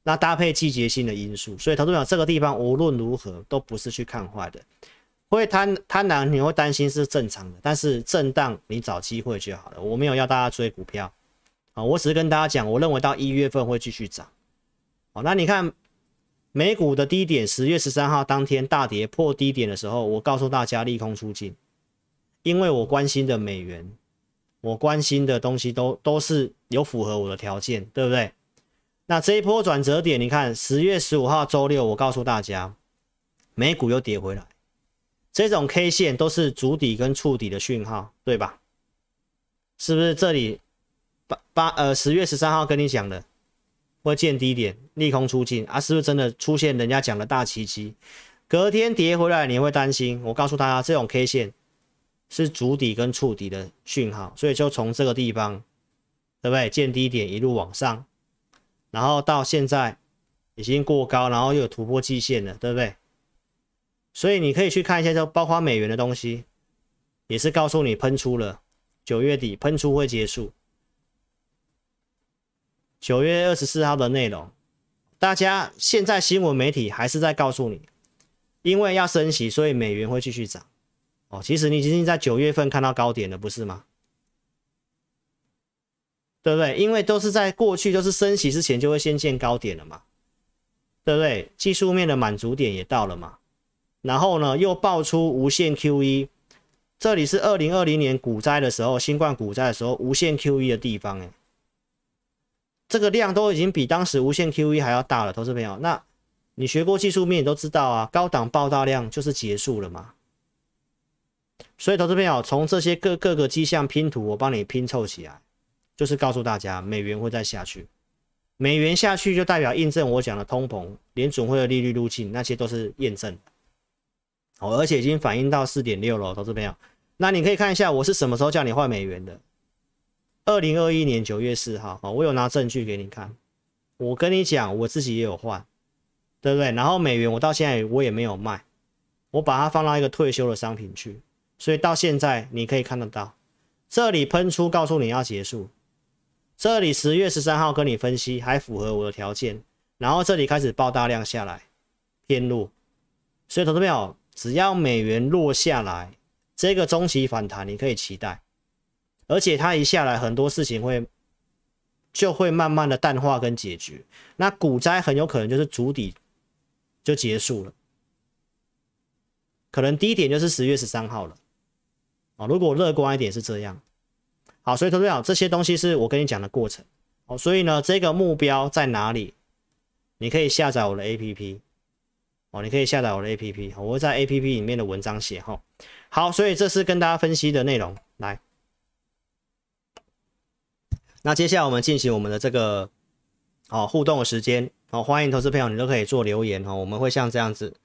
[SPEAKER 1] 那搭配季节性的因素，所以投资者这个地方无论如何都不是去看坏的，会贪贪婪你会担心是正常的，但是震荡你找机会就好了。我没有要大家追股票啊，我只是跟大家讲，我认为到一月份会继续涨。好，那你看美股的低点，十月十三号当天大跌破低点的时候，我告诉大家利空出尽，因为我关心的美元，我关心的东西都都是有符合我的条件，对不对？那这一波转折点，你看十月十五号周六，我告诉大家，美股又跌回来，这种 K 线都是足底跟触底的讯号，对吧？是不是这里八八呃十月十三号跟你讲的会见低点，利空出尽啊？是不是真的出现人家讲的大奇迹？隔天跌回来，你会担心？我告诉大家，这种 K 线是足底跟触底的讯号，所以就从这个地方，对不对？见低点一路往上。然后到现在已经过高，然后又有突破季线了，对不对？所以你可以去看一下，就包括美元的东西，也是告诉你喷出了，九月底喷出会结束。九月二十四号的内容，大家现在新闻媒体还是在告诉你，因为要升息，所以美元会继续涨。哦，其实你已经在九月份看到高点了，不是吗？对不对？因为都是在过去，都是升息之前就会先见高点了嘛，对不对？技术面的满足点也到了嘛，然后呢又爆出无限 QE，这里是二零二零年股灾的时候，新冠股灾的时候无限 QE 的地方，哎，这个量都已经比当时无限 QE 还要大了，投资朋友，那你学过技术面，你都知道啊，高档爆大量就是结束了嘛，所以投资朋友从这些各各个迹象拼图，我帮你拼凑起来。就是告诉大家，美元会再下去，美元下去就代表印证我讲的通膨，联准会的利率路径那些都是验证。哦，而且已经反映到四点六了，投资朋友。那你可以看一下，我是什么时候叫你换美元的？二零二一年九月四号哦，我有拿证据给你看。我跟你讲，我自己也有换，对不对？然后美元我到现在我也没有卖，我把它放到一个退休的商品去，所以到现在你可以看得到，这里喷出告诉你要结束。这里十月十三号跟你分析还符合我的条件，然后这里开始爆大量下来，偏弱，所以投资朋友只要美元落下来，这个中期反弹你可以期待，而且它一下来很多事情会就会慢慢的淡化跟解决，那股灾很有可能就是足底就结束了，可能低点就是十月十三号了，啊，如果乐观一点是这样。好，所以投资者这些东西是我跟你讲的过程。哦，所以呢，这个目标在哪里？你可以下载我的 APP。哦，你可以下载我的 APP。我会在 APP 里面的文章写哈。好，所以这是跟大家分析的内容。来，那接下来我们进行我们的这个哦互动的时间。哦，欢迎投资朋友，你都可以做留言哦。我们会像这样子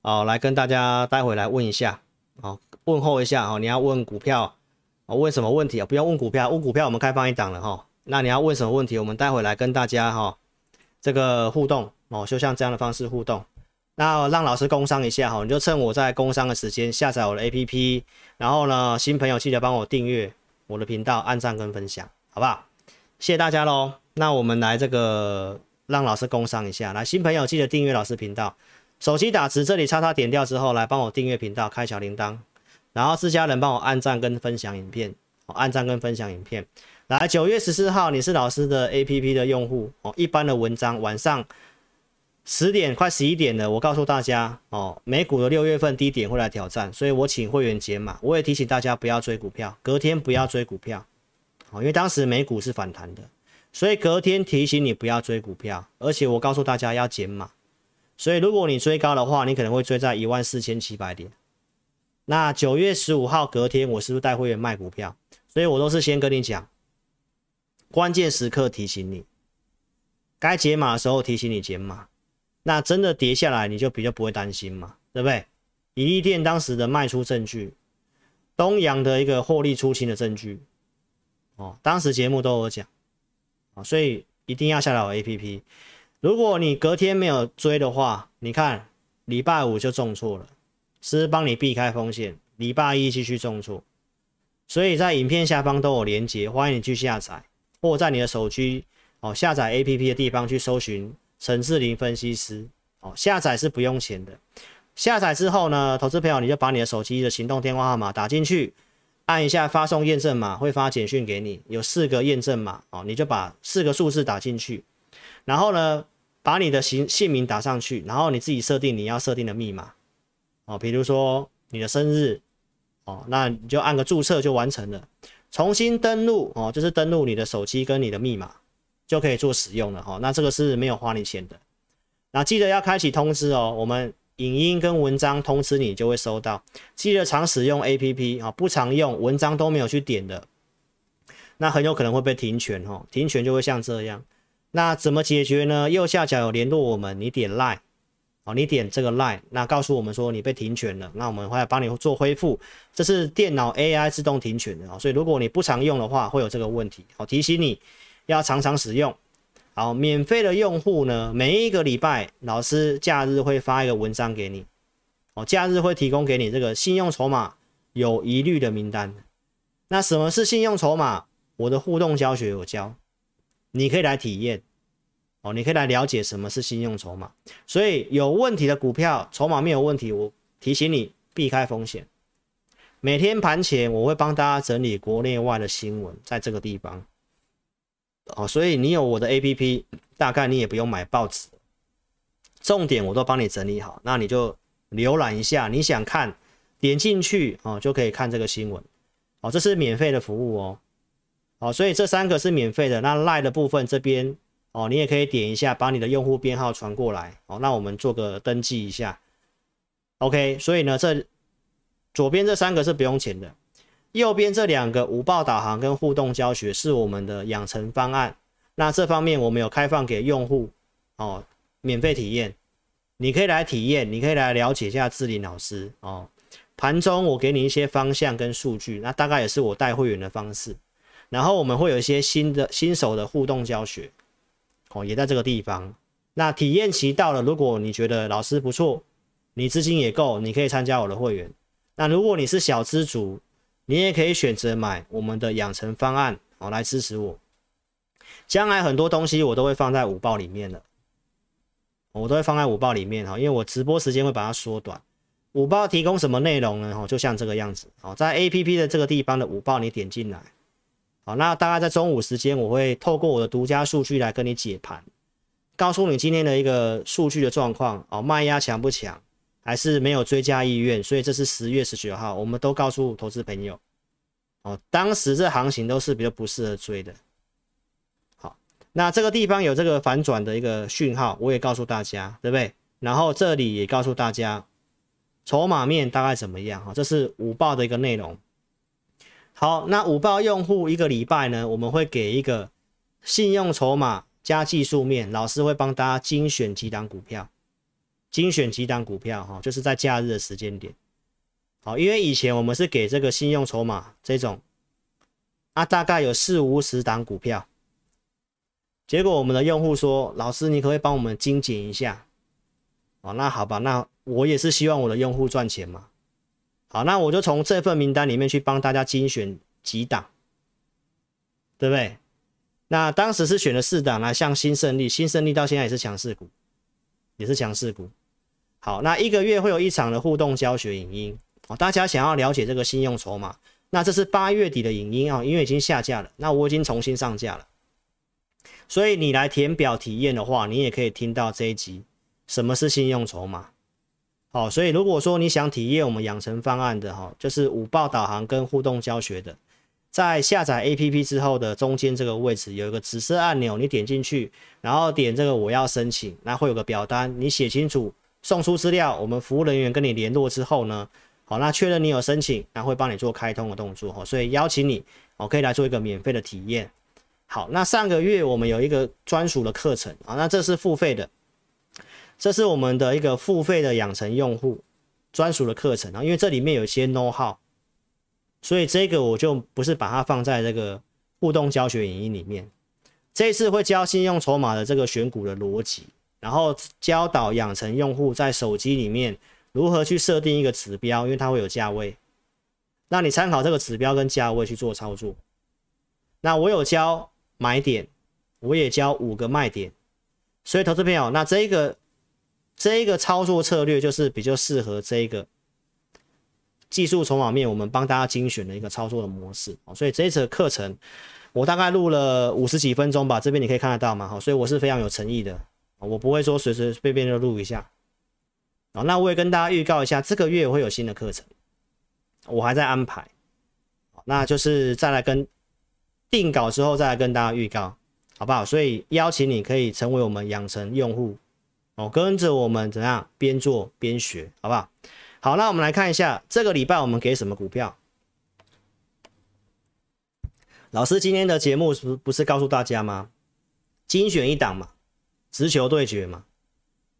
[SPEAKER 1] 哦，来跟大家待会来问一下哦，问候一下哦。你要问股票。哦，问什么问题啊？不要问股票，问股票我们开放一档了哈。那你要问什么问题？我们待会来跟大家哈这个互动哦，就像这样的方式互动。那让老师工商一下哈，你就趁我在工商的时间下载我的 APP，然后呢，新朋友记得帮我订阅我的频道，按赞跟分享，好不好？谢谢大家喽。那我们来这个让老师工商一下，来新朋友记得订阅老师频道，手机打字这里叉叉点掉之后，来帮我订阅频道，开小铃铛。然后自家人帮我按赞跟分享影片，哦，按赞跟分享影片。来，九月十四号，你是老师的 APP 的用户哦。一般的文章晚上十点快十一点了，我告诉大家哦，美股的六月份低点会来挑战，所以我请会员解码。我也提醒大家不要追股票，隔天不要追股票，哦，因为当时美股是反弹的，所以隔天提醒你不要追股票，而且我告诉大家要减码。所以如果你追高的话，你可能会追在一万四千七百点。那九月十五号隔天，我是不是带会员卖股票？所以我都是先跟你讲，关键时刻提醒你，该解码的时候提醒你解码。那真的跌下来，你就比较不会担心嘛，对不对？以利店当时的卖出证据，东阳的一个获利出清的证据，哦，当时节目都有讲，啊，所以一定要下载 APP。如果你隔天没有追的话，你看礼拜五就重挫了，是帮你避开风险。礼拜一继续重挫，所以在影片下方都有连接，欢迎你去下载，或在你的手机哦下载 APP 的地方去搜寻陈志林分析师。哦，下载是不用钱的。下载之后呢，投资朋友你就把你的手机的行动电话号码打进去，按一下发送验证码，会发简讯给你，有四个验证码哦，你就把四个数字打进去，然后呢，把你的姓姓名打上去，然后你自己设定你要设定的密码。哦，比如说你的生日哦，那你就按个注册就完成了，重新登录哦，就是登录你的手机跟你的密码。就可以做使用了哈，那这个是没有花你钱的，那记得要开启通知哦，我们。影音跟文章通知你就会收到，记得常使用 A P P 啊，不常用文章都没有去点的，那很有可能会被停权哦，停权就会像这样。那怎么解决呢？右下角有联络我们，你点 Line 哦，你点这个 Line，那告诉我们说你被停权了，那我们会帮你做恢复。这是电脑 A I 自动停权的啊，所以如果你不常用的话，会有这个问题。好，提醒你要常常使用。好，免费的用户呢，每一个礼拜老师假日会发一个文章给你，哦，假日会提供给你这个信用筹码有疑虑的名单。那什么是信用筹码？我的互动教学有教，你可以来体验，哦，你可以来了解什么是信用筹码。所以有问题的股票筹码没有问题，我提醒你避开风险。每天盘前我会帮大家整理国内外的新闻，在这个地方。哦，所以你有我的 A P P，大概你也不用买报纸，重点我都帮你整理好，那你就浏览一下，你想看，点进去哦就可以看这个新闻，哦，这是免费的服务哦，哦，所以这三个是免费的，那赖的部分这边哦，你也可以点一下，把你的用户编号传过来，哦，那我们做个登记一下，OK，所以呢，这左边这三个是不用钱的。右边这两个五报导航跟互动教学是我们的养成方案，那这方面我们有开放给用户哦，免费体验，你可以来体验，你可以来了解一下志林老师哦。盘中我给你一些方向跟数据，那大概也是我带会员的方式。然后我们会有一些新的新手的互动教学哦，也在这个地方。那体验期到了，如果你觉得老师不错，你资金也够，你可以参加我的会员。那如果你是小资主，你也可以选择买我们的养成方案哦，来支持我。将来很多东西我都会放在五报里面的，我都会放在五报里面哈，因为我直播时间会把它缩短。五报提供什么内容呢？哦，就像这个样子哦，在 A P P 的这个地方的五报你点进来，好，那大概在中午时间我会透过我的独家数据来跟你解盘，告诉你今天的一个数据的状况哦，卖压强不强？还是没有追加意愿，所以这是十月十九号，我们都告诉投资朋友，哦，当时这行情都是比较不适合追的。好，那这个地方有这个反转的一个讯号，我也告诉大家，对不对？然后这里也告诉大家，筹码面大概怎么样？哈，这是五报的一个内容。好，那五报用户一个礼拜呢，我们会给一个信用筹码加技术面，老师会帮大家精选几档股票。精选几档股票哈，就是在假日的时间点，好，因为以前我们是给这个信用筹码这种，啊，大概有四五十档股票，结果我们的用户说，老师你可不可以帮我们精简一下？哦，那好吧，那我也是希望我的用户赚钱嘛，好，那我就从这份名单里面去帮大家精选几档，对不对？那当时是选了四档来，像新胜利，新胜利到现在也是强势股，也是强势股。好，那一个月会有一场的互动教学影音哦，大家想要了解这个信用筹码，那这是八月底的影音啊，因为已经下架了，那我已经重新上架了，所以你来填表体验的话，你也可以听到这一集什么是信用筹码。好，所以如果说你想体验我们养成方案的哈，就是五报导航跟互动教学的，在下载 APP 之后的中间这个位置有一个紫色按钮，你点进去，然后点这个我要申请，那会有个表单，你写清楚。送出资料，我们服务人员跟你联络之后呢，好，那确认你有申请，那会帮你做开通的动作哈，所以邀请你，我可以来做一个免费的体验。好，那上个月我们有一个专属的课程啊，那这是付费的，这是我们的一个付费的养成用户专属的课程啊，因为这里面有一些 know how，所以这个我就不是把它放在这个互动教学影音里面。这一次会教信用筹码的这个选股的逻辑，然后教导养成用户在手机里面如何去设定一个指标，因为它会有价位，那你参考这个指标跟价位去做操作。那我有教买点，我也教五个卖点，所以投资朋友，那这一个这一个操作策略就是比较适合这一个技术从网面，我们帮大家精选的一个操作的模式。所以这一次的课程我大概录了五十几分钟吧，这边你可以看得到嘛，好，所以我是非常有诚意的，我不会说随随便便就录一下。好，那我也跟大家预告一下，这个月会有新的课程，我还在安排，那就是再来跟。定稿之后再来跟大家预告，好不好？所以邀请你可以成为我们养成用户哦，跟着我们怎样边做边学，好不好？好，那我们来看一下这个礼拜我们给什么股票？老师今天的节目是不是告诉大家吗？精选一档嘛，直球对决嘛，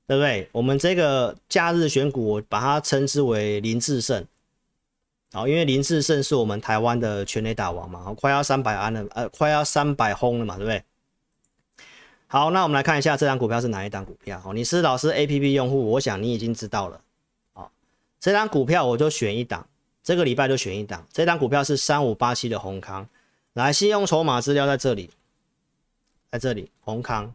[SPEAKER 1] 对不对？我们这个假日选股，我把它称之为林志胜。好，因为林志胜是我们台湾的全垒打王嘛，快要三百安了，呃，快要三百轰了嘛，对不对？好，那我们来看一下这张股票是哪一档股票？哦，你是老师 A P P 用户，我想你已经知道了。好，这张股票我就选一档，这个礼拜就选一档。这张股票是三五八七的宏康，来，信用筹码资料在这里，在这里，宏康。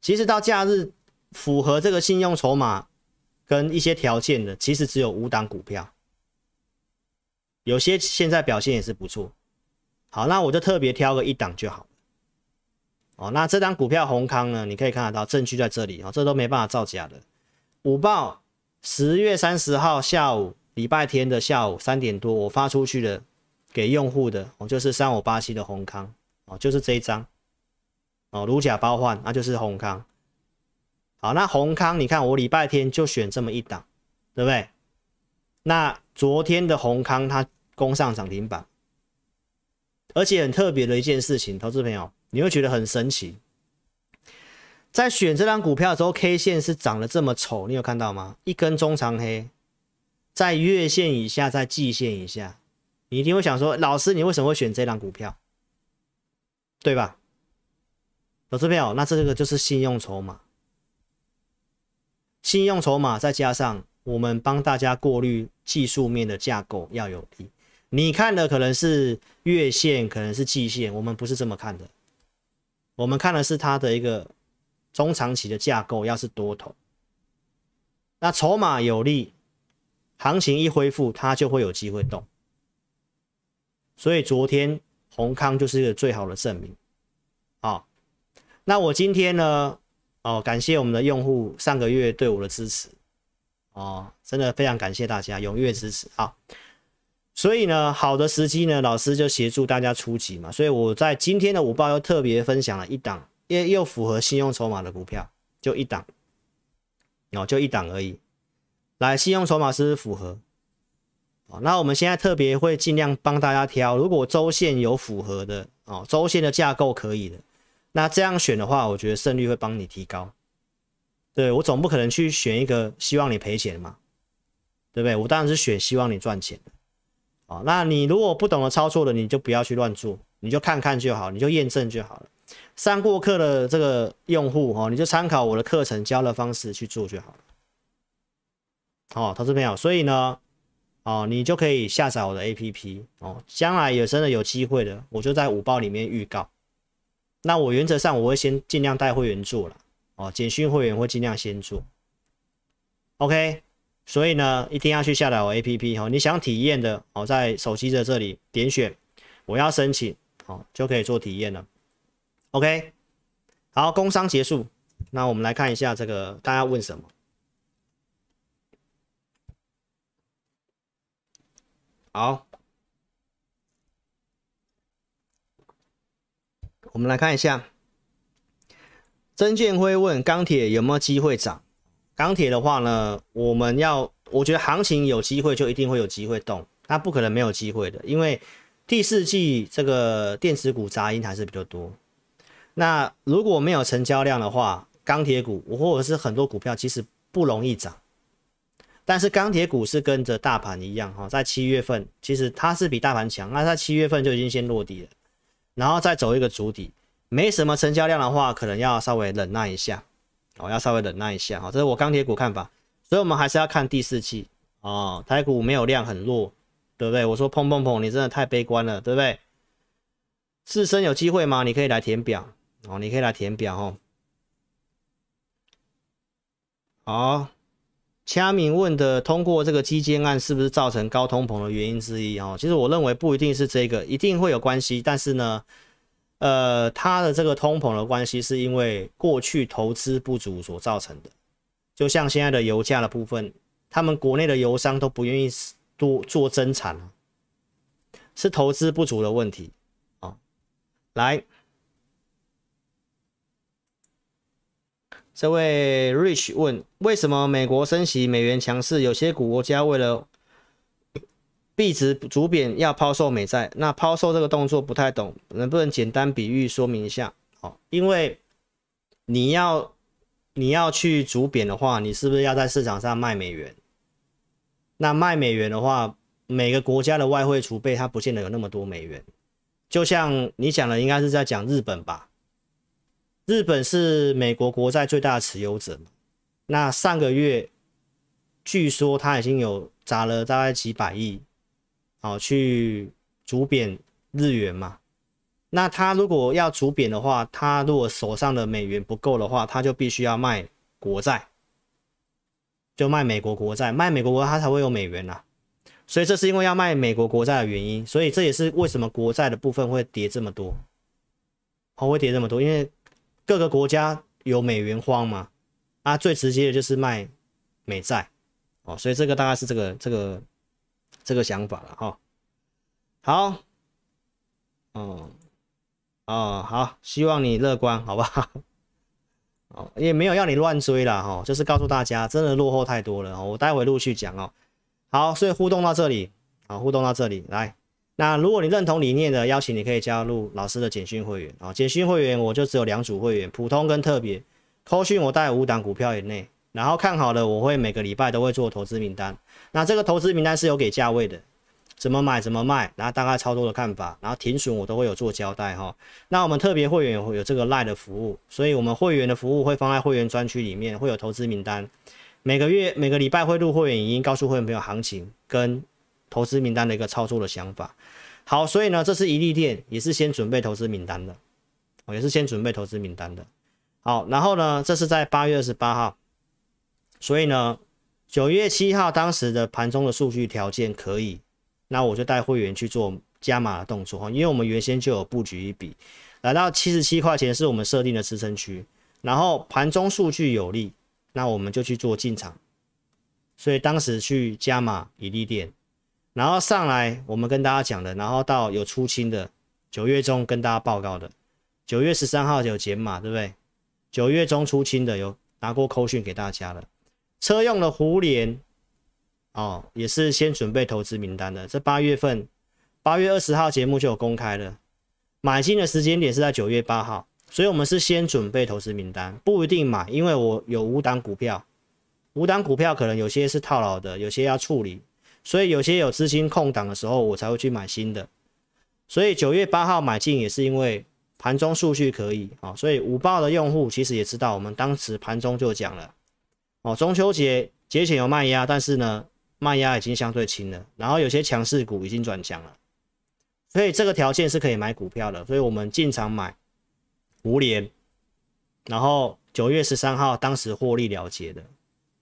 [SPEAKER 1] 其实到假日符合这个信用筹码跟一些条件的，其实只有五档股票。有些现在表现也是不错，好，那我就特别挑个一档就好哦，那这张股票宏康呢，你可以看得到证据在这里啊，这都没办法造假的。午报十月三十号下午，礼拜天的下午三点多，我发出去的给用户的哦，就是三五八七的宏康哦，就是这一张哦，如假包换，那就是宏康。好，那宏康，你看我礼拜天就选这么一档，对不对？那昨天的宏康它攻上涨停板，而且很特别的一件事情，投资朋友你会觉得很神奇，在选这张股票的时候，K 线是长得这么丑，你有看到吗？一根中长黑，在月线以下，在季线以下，你一定会想说，老师你为什么会选这张股票？对吧？投资朋友，那这个就是信用筹码，信用筹码再加上。我们帮大家过滤技术面的架构要有利，你看的可能是月线，可能是季线，我们不是这么看的，我们看的是它的一个中长期的架构，要是多头，那筹码有利，行情一恢复，它就会有机会动。所以昨天宏康就是一个最好的证明。那我今天呢？哦，感谢我们的用户上个月对我的支持。哦，真的非常感谢大家踊跃支持啊！所以呢，好的时机呢，老师就协助大家出击嘛。所以我在今天的午报又特别分享了一档，又又符合信用筹码的股票，就一档，哦，就一档而已。来，信用筹码是符合，哦，那我们现在特别会尽量帮大家挑，如果周线有符合的，哦，周线的架构可以的，那这样选的话，我觉得胜率会帮你提高。对我总不可能去选一个希望你赔钱嘛，对不对？我当然是选希望你赚钱的。哦，那你如果不懂得操作的，你就不要去乱做，你就看看就好，你就验证就好了。上过课的这个用户哦，你就参考我的课程教的方式去做就好了。哦，投资朋友，所以呢，哦，你就可以下载我的 APP 哦，将来有真的有机会的，我就在五报里面预告。那我原则上我会先尽量带会员做了。哦，简讯会员会尽量先做，OK，所以呢，一定要去下载我 APP 哦。你想体验的哦，在手机的这里点选我要申请，哦，就可以做体验了，OK。好，工商结束，那我们来看一下这个大家问什么。好，我们来看一下。曾建辉问钢铁有没有机会涨？钢铁的话呢，我们要，我觉得行情有机会就一定会有机会动，它不可能没有机会的，因为第四季这个电子股杂音还是比较多。那如果没有成交量的话，钢铁股或者是很多股票其实不容易涨。但是钢铁股是跟着大盘一样哈，在七月份其实它是比大盘强，那在七月份就已经先落地了，然后再走一个主底。没什么成交量的话，可能要稍微忍耐一下，哦，要稍微忍耐一下，哈，这是我钢铁股看法，所以我们还是要看第四季，哦，台股没有量很弱，对不对？我说砰砰砰，你真的太悲观了，对不对？自身有机会吗？你可以来填表，哦，你可以来填表，哦。好，掐明问的，通过这个基建案是不是造成高通膨的原因之一？哦，其实我认为不一定是这个，一定会有关系，但是呢。呃，它的这个通膨的关系是因为过去投资不足所造成的，就像现在的油价的部分，他们国内的油商都不愿意多做增产了是投资不足的问题啊。来，这位 Rich 问，为什么美国升息，美元强势，有些国家为了币值主贬要抛售美债，那抛售这个动作不太懂，能不能简单比喻说明一下？好，因为你要你要去主贬的话，你是不是要在市场上卖美元？那卖美元的话，每个国家的外汇储备它不见得有那么多美元。就像你讲的，应该是在讲日本吧？日本是美国国债最大的持有者那上个月据说他已经有砸了大概几百亿。好，去主贬日元嘛？那他如果要主贬的话，他如果手上的美元不够的话，他就必须要卖国债，就卖美国国债，卖美国国债他才会有美元呐。所以这是因为要卖美国国债的原因，所以这也是为什么国债的部分会跌这么多，好，会跌这么多，因为各个国家有美元荒嘛，啊，最直接的就是卖美债，哦，所以这个大概是这个这个。这个想法了哈，好，哦，哦，好，希望你乐观，好不好？哦，也没有要你乱追了哈，就是告诉大家，真的落后太多了哦，我待会陆续讲哦。好，所以互动到这里，好，互动到这里来。那如果你认同理念的，邀请你可以加入老师的简讯会员啊，简讯会员我就只有两组会员，普通跟特别。扣讯我带五档股票以内，然后看好了，我会每个礼拜都会做投资名单。那这个投资名单是有给价位的，怎么买怎么卖，然后大概操作的看法，然后停损我都会有做交代哈。那我们特别会员有这个赖的服务，所以我们会员的服务会放在会员专区里面，会有投资名单，每个月每个礼拜会录会员语音，告诉会员朋友行情跟投资名单的一个操作的想法。好，所以呢，这是一利店，也是先准备投资名单的，也是先准备投资名单的。好，然后呢，这是在八月二十八号，所以呢。九月七号，当时的盘中的数据条件可以，那我就带会员去做加码的动作哈，因为我们原先就有布局一笔，来到七十七块钱是我们设定的支撑区，然后盘中数据有利，那我们就去做进场，所以当时去加码一利店，然后上来我们跟大家讲的，然后到有出清的九月中跟大家报告的，九月十三号有减码，对不对？九月中出清的有拿过扣讯给大家了。车用的胡联哦，也是先准备投资名单的。这八月份，八月二十号节目就有公开了，买进的时间点是在九月八号，所以我们是先准备投资名单，不一定买，因为我有五档股票，五档股票可能有些是套牢的，有些要处理，所以有些有资金空档的时候，我才会去买新的。所以九月八号买进也是因为盘中数据可以啊，所以五报的用户其实也知道，我们当时盘中就讲了。哦，中秋节节前有卖压，但是呢，卖压已经相对轻了，然后有些强势股已经转强了，所以这个条件是可以买股票的，所以我们进场买五联，然后九月十三号当时获利了结的，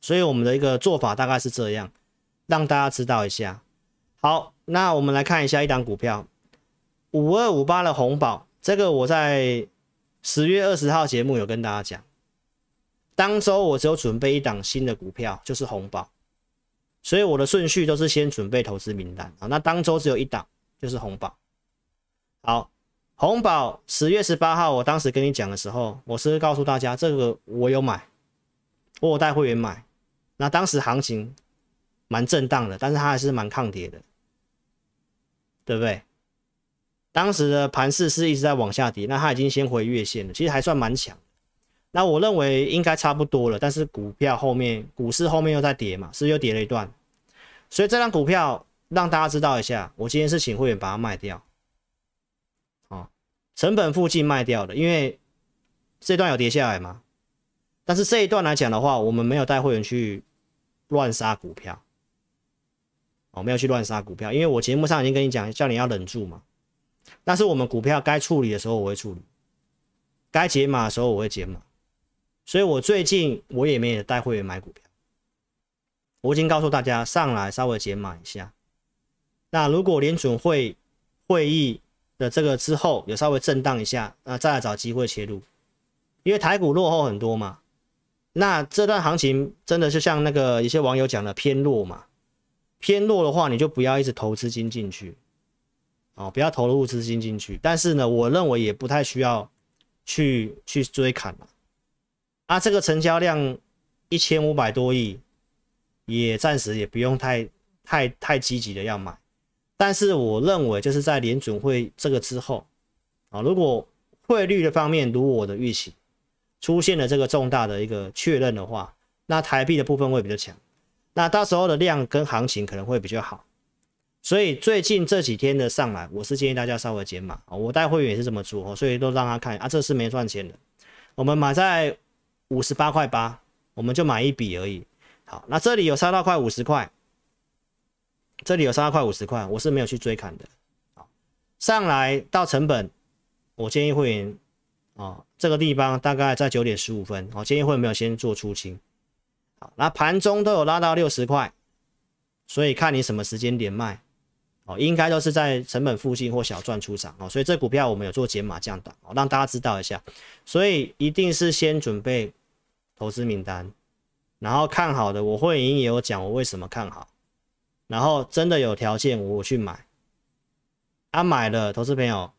[SPEAKER 1] 所以我们的一个做法大概是这样，让大家知道一下。好，那我们来看一下一档股票五二五八的红宝，这个我在十月二十号节目有跟大家讲。当周我只有准备一档新的股票，就是红宝，所以我的顺序都是先准备投资名单啊。那当周只有一档，就是红宝。好，红宝十月十八号，我当时跟你讲的时候，我是告诉大家这个我有买，我有带会员买。那当时行情蛮震荡的，但是它还是蛮抗跌的，对不对？当时的盘势是一直在往下跌，那它已经先回月线了，其实还算蛮强。那我认为应该差不多了，但是股票后面股市后面又在跌嘛，是又跌了一段，所以这张股票让大家知道一下，我今天是请会员把它卖掉，哦，成本附近卖掉的，因为这段有跌下来嘛。但是这一段来讲的话，我们没有带会员去乱杀股票，我，没有去乱杀股票，因为我节目上已经跟你讲，叫你要忍住嘛。但是我们股票该处理的时候我会处理，该解码的时候我会解码。所以我最近我也没有带会员买股票，我已经告诉大家上来稍微解码一下。那如果联准会会议的这个之后有稍微震荡一下，那再来找机会切入，因为台股落后很多嘛。那这段行情真的是像那个一些网友讲的偏弱嘛？偏弱的话，你就不要一直投资金进去，哦，不要投入资金进去。但是呢，我认为也不太需要去去追砍了。啊，这个成交量一千五百多亿，也暂时也不用太太太积极的要买。但是我认为就是在联准会这个之后，啊，如果汇率的方面如我的预期。出现了这个重大的一个确认的话，那台币的部分会比较强，那到时候的量跟行情可能会比较好，所以最近这几天的上来，我是建议大家稍微减码，我带会员也是这么做，所以都让他看啊，这是没赚钱的，我们买在五十八块八，我们就买一笔而已。好，那这里有杀到快五十块，这里有杀到快五十块，我是没有去追砍的。好，上来到成本，我建议会员。哦，这个地方大概在九点十五分，哦，建议会员没有先做出清，好，那盘中都有拉到六十块，所以看你什么时间点卖，哦，应该都是在成本附近或小赚出场，哦，所以这股票我们有做减码降档，哦，让大家知道一下，所以一定是先准备投资名单，然后看好的，我会也有讲我为什么看好，然后真的有条件我去买，啊，买了，投资朋友。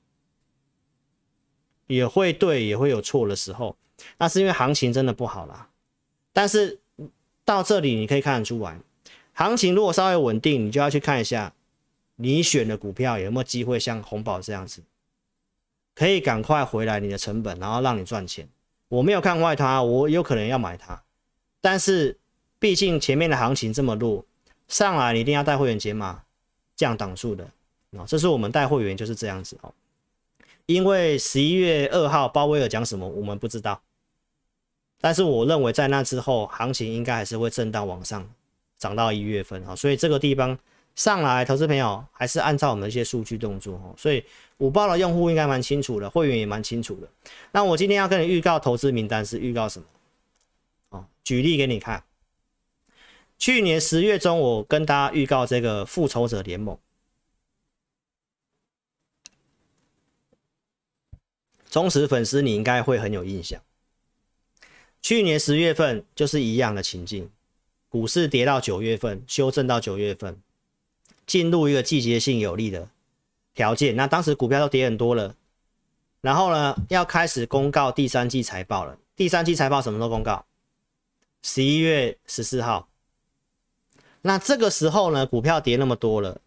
[SPEAKER 1] 也会对，也会有错的时候，那是因为行情真的不好啦。但是到这里你可以看得出来，行情如果稍微稳定，你就要去看一下你选的股票有没有机会像红宝这样子，可以赶快回来你的成本，然后让你赚钱。我没有看坏它，我有可能要买它，但是毕竟前面的行情这么弱，上来你一定要带会员解码降档数的啊，这是我们带会员就是这样子哦。因为十一月二号鲍威尔讲什么，我们不知道。但是我认为在那之后，行情应该还是会震荡往上涨到一月份啊，所以这个地方上来，投资朋友还是按照我们一些数据动作哦。所以五报的用户应该蛮清楚的，会员也蛮清楚的。那我今天要跟你预告投资名单是预告什么？哦，举例给你看。去年十月中，我跟大家预告这个复仇者联盟。忠实粉丝，你应该会很有印象。去年十月份就是一样的情境，股市跌到九月份，修正到九月份，进入一个季节性有利的条件。那当时股票都跌很多了，然后呢，要开始公告第三季财报了。第三季财报什么时候公告？十一月十四号。那这个时候呢，股票跌那么多了，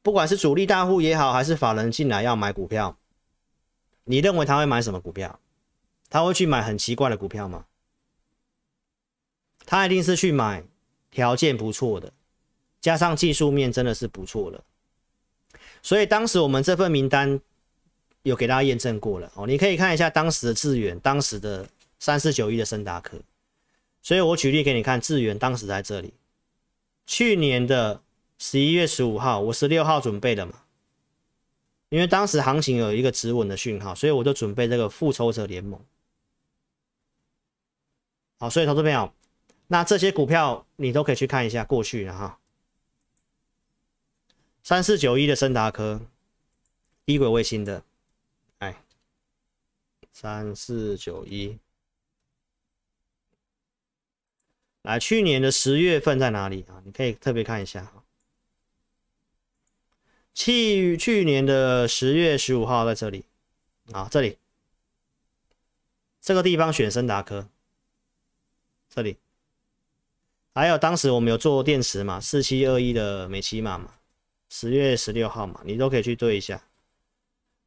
[SPEAKER 1] 不管是主力大户也好，还是法人进来要买股票。你认为他会买什么股票？他会去买很奇怪的股票吗？他一定是去买条件不错的，加上技术面真的是不错的。所以当时我们这份名单有给大家验证过了哦，你可以看一下当时的智远，当时的三四九一的森达科。所以我举例给你看，智远当时在这里，去年的十一月十五号，我十六号准备的嘛。因为当时行情有一个止稳的讯号，所以我就准备这个复仇者联盟。好，所以投资朋友，那这些股票你都可以去看一下过去的哈。三四九一的森达科，低轨卫星的，哎，三四九一，来，去年的十月份在哪里啊？你可以特别看一下哈。去去年的十月十五号在这里，啊，这里这个地方选森达科，这里还有当时我们有做电池嘛，四七二一的美骑马嘛，十月十六号嘛，你都可以去对一下。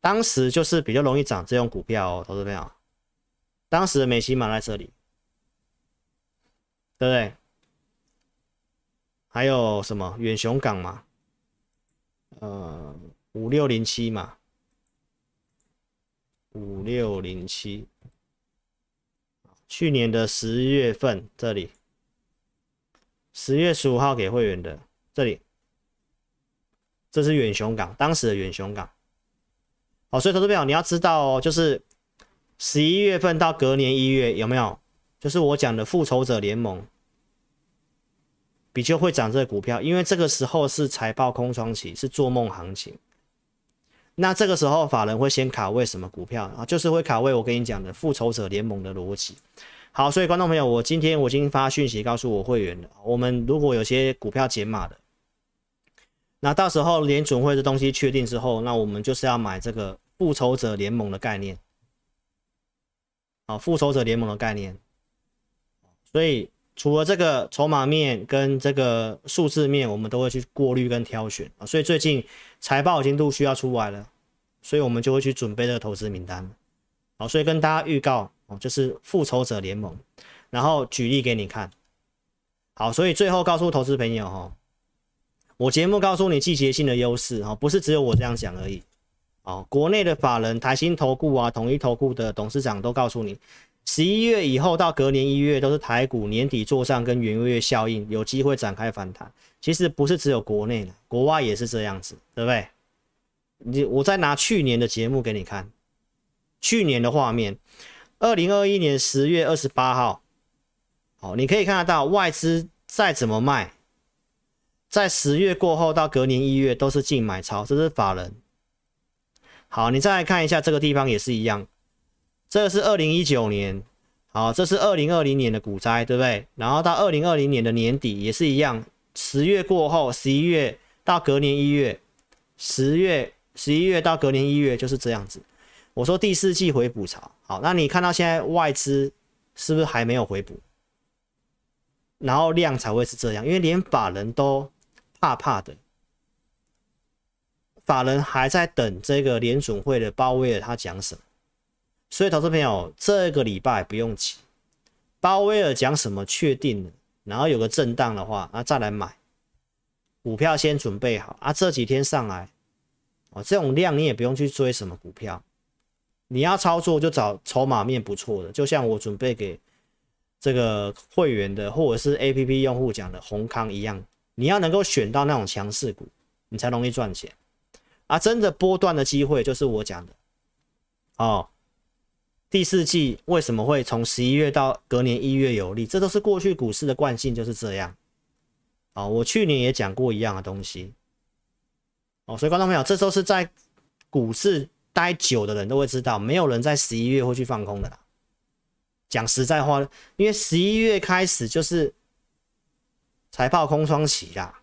[SPEAKER 1] 当时就是比较容易涨这种股票哦，投资朋友，当时的美骑马在这里，对不对？还有什么远雄港嘛？呃，五六零七嘛，五六零七，去年的十月份这里，十月十五号给会员的这里，这是远雄港，当时的远雄港。好，所以投资朋友你要知道哦，就是十一月份到隔年一月有没有？就是我讲的复仇者联盟，比较会涨这个股票，因为这个时候是财报空窗期，是做梦行情。那这个时候法人会先卡位什么股票啊？就是会卡位我跟你讲的复仇者联盟的逻辑。好，所以观众朋友，我今天我已经发讯息告诉我会员了，我们如果有些股票减码的。那到时候联准会的东西确定之后，那我们就是要买这个复仇者联盟的概念，啊，复仇者联盟的概念。所以除了这个筹码面跟这个数字面，我们都会去过滤跟挑选啊。所以最近财报已经陆续要出来了，所以我们就会去准备这个投资名单。好，所以跟大家预告哦，就是复仇者联盟，然后举例给你看。好，所以最后告诉投资朋友哈。我节目告诉你季节性的优势哈，不是只有我这样讲而已。哦，国内的法人台新投顾啊、统一投顾的董事长都告诉你，十一月以后到隔年一月都是台股年底做上跟元月效应有机会展开反弹。其实不是只有国内的，国外也是这样子，对不对？你我再拿去年的节目给你看，去年的画面，二零二一年十月二十八号，好，你可以看得到外资再怎么卖。在十月过后到隔年一月都是净买超，这是法人。好，你再来看一下这个地方也是一样，这是二零一九年，好，这是二零二零年的股灾，对不对？然后到二零二零年的年底也是一样，十月过后，十一月到隔年一月，十月十一月到隔年一月就是这样子。我说第四季回补潮，好，那你看到现在外资是不是还没有回补？然后量才会是这样，因为连法人都。怕怕的，法人还在等这个联准会的鲍威尔他讲什么，所以投资朋友这个礼拜不用急，鲍威尔讲什么确定了，然后有个震荡的话，那再来买股票先准备好啊，这几天上来哦，这种量你也不用去追什么股票，你要操作就找筹码面不错的，就像我准备给这个会员的或者是 A P P 用户讲的宏康一样。你要能够选到那种强势股，你才容易赚钱啊！真的波段的机会就是我讲的哦。第四季为什么会从十一月到隔年一月有利？这都是过去股市的惯性，就是这样啊。我去年也讲过一样的东西哦，所以观众朋友，这都是在股市待久的人都会知道，没有人在十一月会去放空的啦。讲实在话，因为十一月开始就是。财报空窗期啦，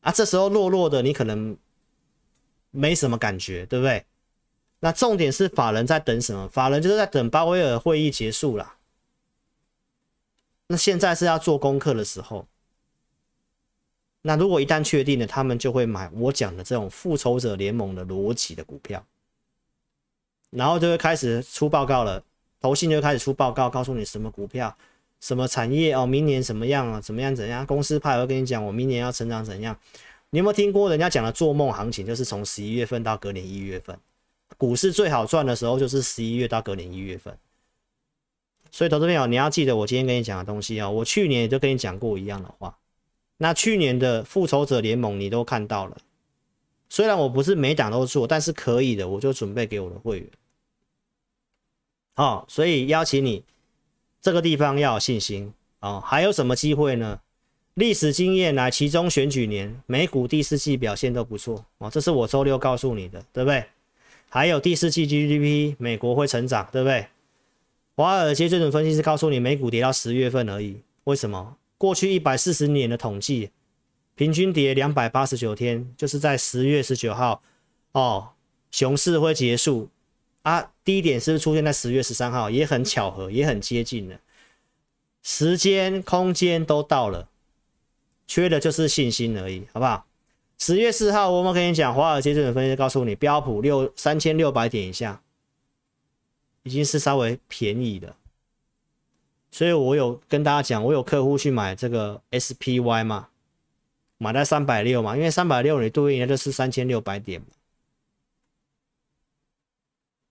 [SPEAKER 1] 啊，这时候弱弱的，你可能没什么感觉，对不对？那重点是法人在等什么？法人就是在等鲍威尔会议结束啦。那现在是要做功课的时候。那如果一旦确定了，他们就会买我讲的这种复仇者联盟的逻辑的股票，然后就会开始出报告了，投信就开始出报告，告诉你什么股票。什么产业哦？明年什么样啊？怎么样？怎样？公司派会跟你讲，我明年要成长怎样？你有没有听过人家讲的做梦行情？就是从十一月份到隔年一月份，股市最好赚的时候就是十一月到隔年一月份。所以，投资朋友，你要记得我今天跟你讲的东西啊！我去年也就跟你讲过一样的话。那去年的复仇者联盟你都看到了，虽然我不是每档都做，但是可以的，我就准备给我的会员。好，所以邀请你。这个地方要有信心哦，还有什么机会呢？历史经验来，其中选举年美股第四季表现都不错哦，这是我周六告诉你的，对不对？还有第四季 GDP 美国会成长，对不对？华尔街这种分析师告诉你，美股跌到十月份而已，为什么？过去一百四十年的统计，平均跌两百八十九天，就是在十月十九号哦，熊市会结束。啊，低点是不是出现在十月十三号？也很巧合，也很接近了，时间、空间都到了，缺的就是信心而已，好不好？十月四号，我们跟你讲，华尔街这种分析告诉你，标普六三千六百点以下，已经是稍微便宜的，所以我有跟大家讲，我有客户去买这个 SPY 嘛，买在三百六嘛，因为三百六你对应的就是三千六百点嘛。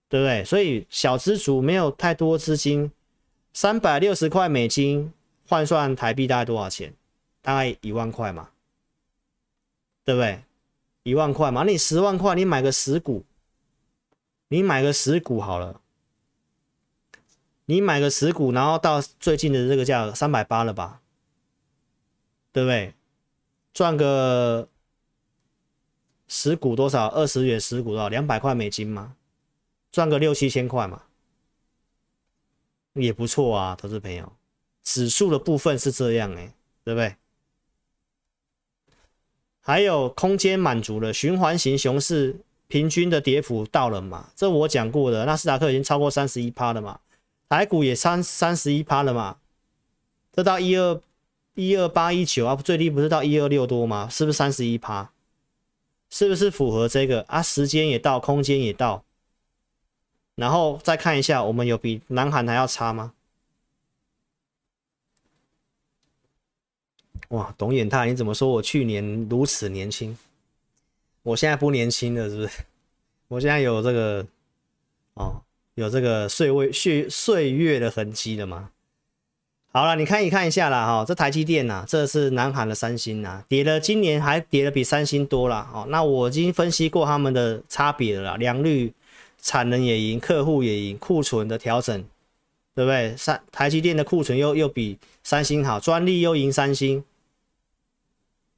[SPEAKER 1] 对不对？所以小资族没有太多资金，三百六十块美金换算台币大概多少钱？大概一万块嘛，对不对？一万块嘛，你十万块，你买个十股，你买个十股好了，你买个十股，然后到最近的这个价三百八了吧，对不对？赚个十股多少？二十元十股多少？两百块美金嘛？赚个六七千块嘛，也不错啊，投资朋友。指数的部分是这样哎，对不对？还有空间满足了，循环型熊市平均的跌幅到了嘛？这我讲过的，纳斯达克已经超过三十一趴了嘛，台股也三三十一趴了嘛，这到一二一二八一九啊，最低不是到一二六多吗？是不是三十一趴？是不是符合这个啊？时间也到，空间也到。然后再看一下，我们有比南韩还要差吗？哇，董远泰，你怎么说我去年如此年轻？我现在不年轻了，是不是？我现在有这个哦，有这个岁位岁岁月的痕迹了吗？好了，你看一看一下啦，哈，这台积电呐，这是南韩的三星呐，跌了，今年还跌的比三星多了哦。那我已经分析过他们的差别了，良率。产能也赢，客户也赢，库存的调整，对不对？三台积电的库存又又比三星好，专利又赢三星，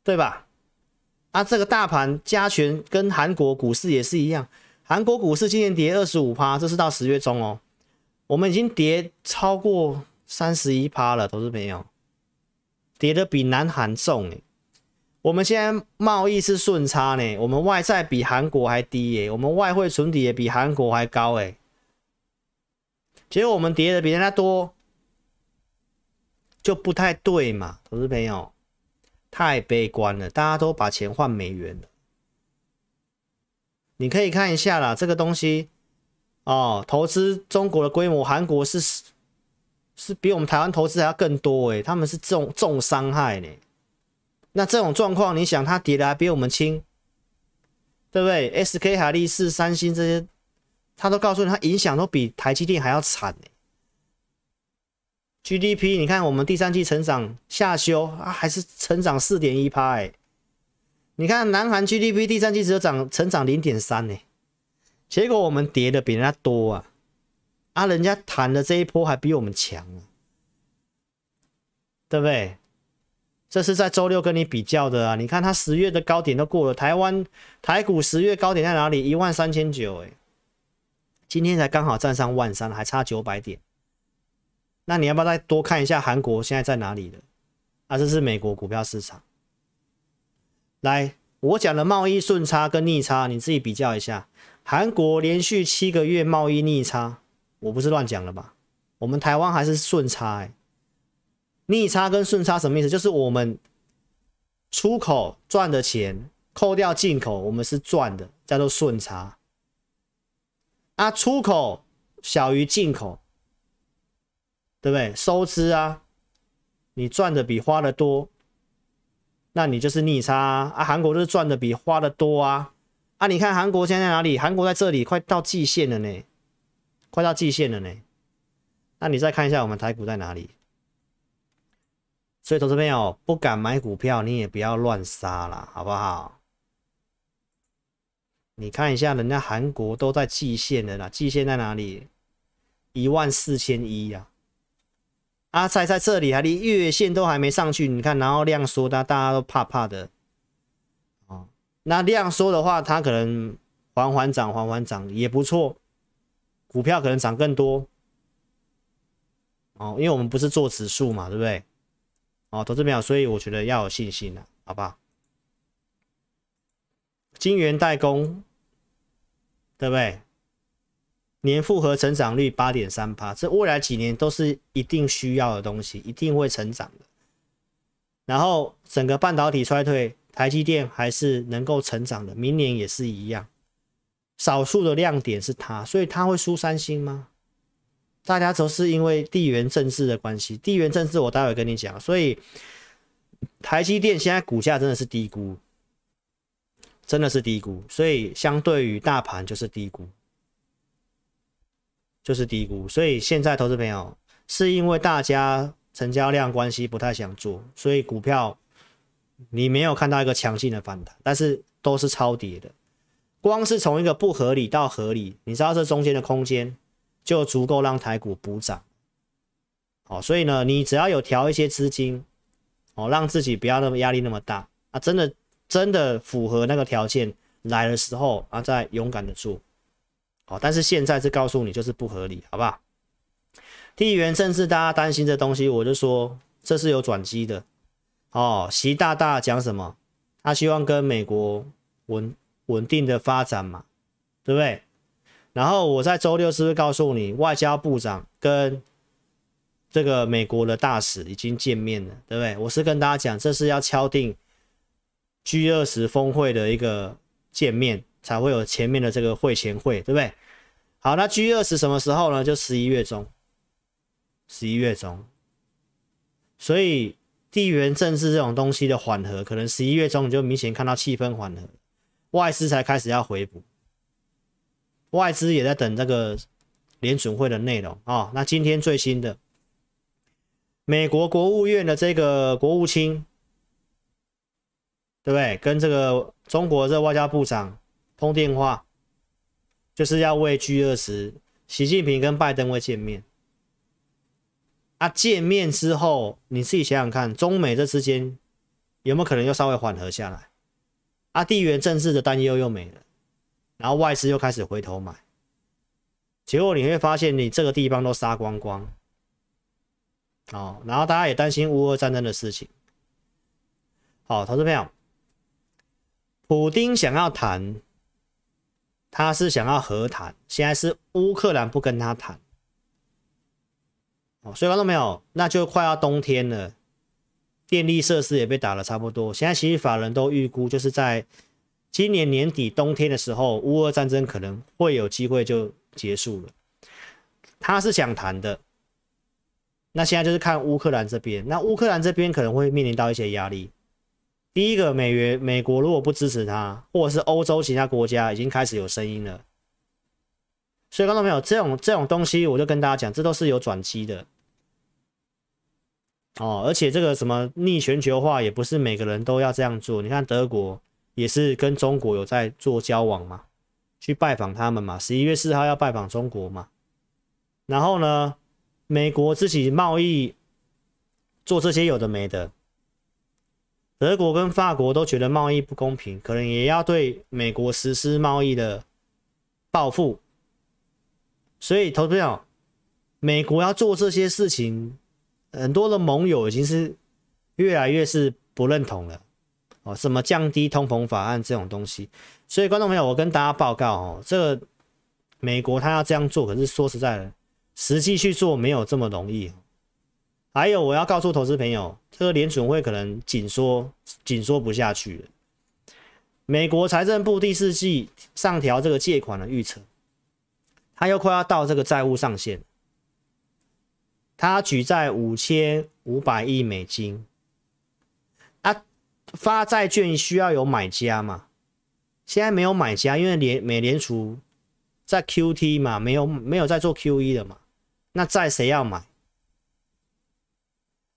[SPEAKER 1] 对吧？啊，这个大盘加权跟韩国股市也是一样，韩国股市今年跌二十五趴，这是到十月中哦，我们已经跌超过三十一趴了，投资朋友，跌的比南韩重哎。我们现在贸易是顺差呢，我们外债比韩国还低耶，我们外汇存底也比韩国还高哎，结果我们跌的比人家多，就不太对嘛，投资朋友，太悲观了，大家都把钱换美元了，你可以看一下啦，这个东西哦，投资中国的规模，韩国是是比我们台湾投资还要更多哎，他们是重重伤害呢。那这种状况，你想它跌的还比我们轻，对不对？SK 海力士、三星这些，他都告诉你，它影响都比台积电还要惨呢 GDP，你看我们第三季成长下修啊，还是成长四点一趴哎。你看南韩 GDP 第三季只有涨成长零点三呢，结果我们跌的比人家多啊，啊，人家谈的这一波还比我们强啊，对不对？这是在周六跟你比较的啊！你看它十月的高点都过了，台湾台股十月高点在哪里？一万三千九，哎，今天才刚好站上万三，还差九百点。那你要不要再多看一下韩国现在在哪里的？啊，这是美国股票市场。来，我讲的贸易顺差跟逆差，你自己比较一下。韩国连续七个月贸易逆差，我不是乱讲了吧？我们台湾还是顺差，哎。逆差跟顺差什么意思？就是我们出口赚的钱扣掉进口，我们是赚的，叫做顺差。啊，出口小于进口，对不对？收支啊，你赚的比花的多，那你就是逆差啊。啊，韩国就是赚的比花的多啊。啊，你看韩国现在哪里？韩国在这里，快到季线了呢，快到季线了呢。那你再看一下我们台股在哪里？所以，投资朋友不敢买股票，你也不要乱杀了，好不好？你看一下，人家韩国都在季线的啦，季线在哪里？一万四千一呀！阿菜在这里还离月线都还没上去，你看，然后量缩，大大家都怕怕的。哦，那量缩的话，它可能缓缓涨，缓缓涨也不错，股票可能涨更多。哦，因为我们不是做指数嘛，对不对？哦，投资朋友，所以我觉得要有信心了，好不好？金源代工，对不对？年复合成长率八点三趴，这未来几年都是一定需要的东西，一定会成长的。然后整个半导体衰退，台积电还是能够成长的，明年也是一样。少数的亮点是它，所以它会输三星吗？大家都是因为地缘政治的关系，地缘政治我待会跟你讲，所以台积电现在股价真的是低估，真的是低估，所以相对于大盘就是低估。就是低估。所以现在投资朋友是因为大家成交量关系不太想做，所以股票你没有看到一个强劲的反弹，但是都是超跌的。光是从一个不合理到合理，你知道这中间的空间就足够让台股补涨。好，所以呢，你只要有调一些资金，哦，让自己不要那么压力那么大啊，真的真的符合那个条件来的时候啊，再勇敢的做。但是现在是告诉你就是不合理，好不好？地缘政治大家担心这东西，我就说这是有转机的。哦，习大大讲什么？他希望跟美国稳稳定的发展嘛，对不对？然后我在周六是不是告诉你，外交部长跟这个美国的大使已经见面了，对不对？我是跟大家讲，这是要敲定 G 二十峰会的一个见面，才会有前面的这个会前会，对不对？好，那 G 二十什么时候呢？就十一月中，十一月中。所以地缘政治这种东西的缓和，可能十一月中你就明显看到气氛缓和，外资才开始要回补，外资也在等这个联准会的内容啊。那今天最新的。美国国务院的这个国务卿，对不对？跟这个中国这外交部长通电话，就是要为 G 二十，习近平跟拜登会见面。啊，见面之后，你自己想想看，中美这之间有没有可能又稍微缓和下来？啊，地缘政治的担忧又没了，然后外资又开始回头买，结果你会发现，你这个地方都杀光光。哦，然后大家也担心乌俄战争的事情。好，投资朋友，普丁想要谈，他是想要和谈，现在是乌克兰不跟他谈。哦，所以看到没有？那就快要冬天了，电力设施也被打了差不多。现在其实法人都预估，就是在今年年底冬天的时候，乌俄战争可能会有机会就结束了。他是想谈的。那现在就是看乌克兰这边，那乌克兰这边可能会面临到一些压力。第一个，美元美国如果不支持他，或者是欧洲其他国家已经开始有声音了。所以看到没有，这种这种东西，我就跟大家讲，这都是有转机的。哦，而且这个什么逆全球化，也不是每个人都要这样做。你看德国也是跟中国有在做交往嘛，去拜访他们嘛，十一月四号要拜访中国嘛，然后呢？美国自己贸易做这些有的没的，德国跟法国都觉得贸易不公平，可能也要对美国实施贸易的报复。所以，投资者，美国要做这些事情，很多的盟友已经是越来越是不认同了。哦，什么降低通膨法案这种东西。所以，观众朋友，我跟大家报告哦，这个美国他要这样做，可是说实在的。实际去做没有这么容易，还有我要告诉投资朋友，这个联准会可能紧缩紧缩不下去了。美国财政部第四季上调这个借款的预测，它又快要到这个债务上限，它举债五千五百亿美金，啊，发债券需要有买家嘛？现在没有买家，因为联美联储在 QT 嘛，没有没有在做 QE 的嘛。那债谁要买？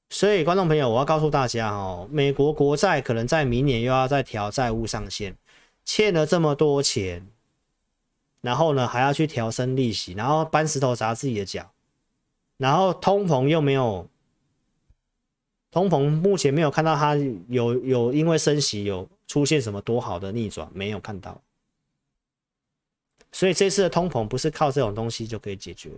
[SPEAKER 1] 所以，观众朋友，我要告诉大家哦，美国国债可能在明年又要再调债务上限，欠了这么多钱，然后呢还要去调升利息，然后搬石头砸自己的脚，然后通膨又没有，通膨目前没有看到它有有因为升息有出现什么多好的逆转，没有看到，所以这次的通膨不是靠这种东西就可以解决。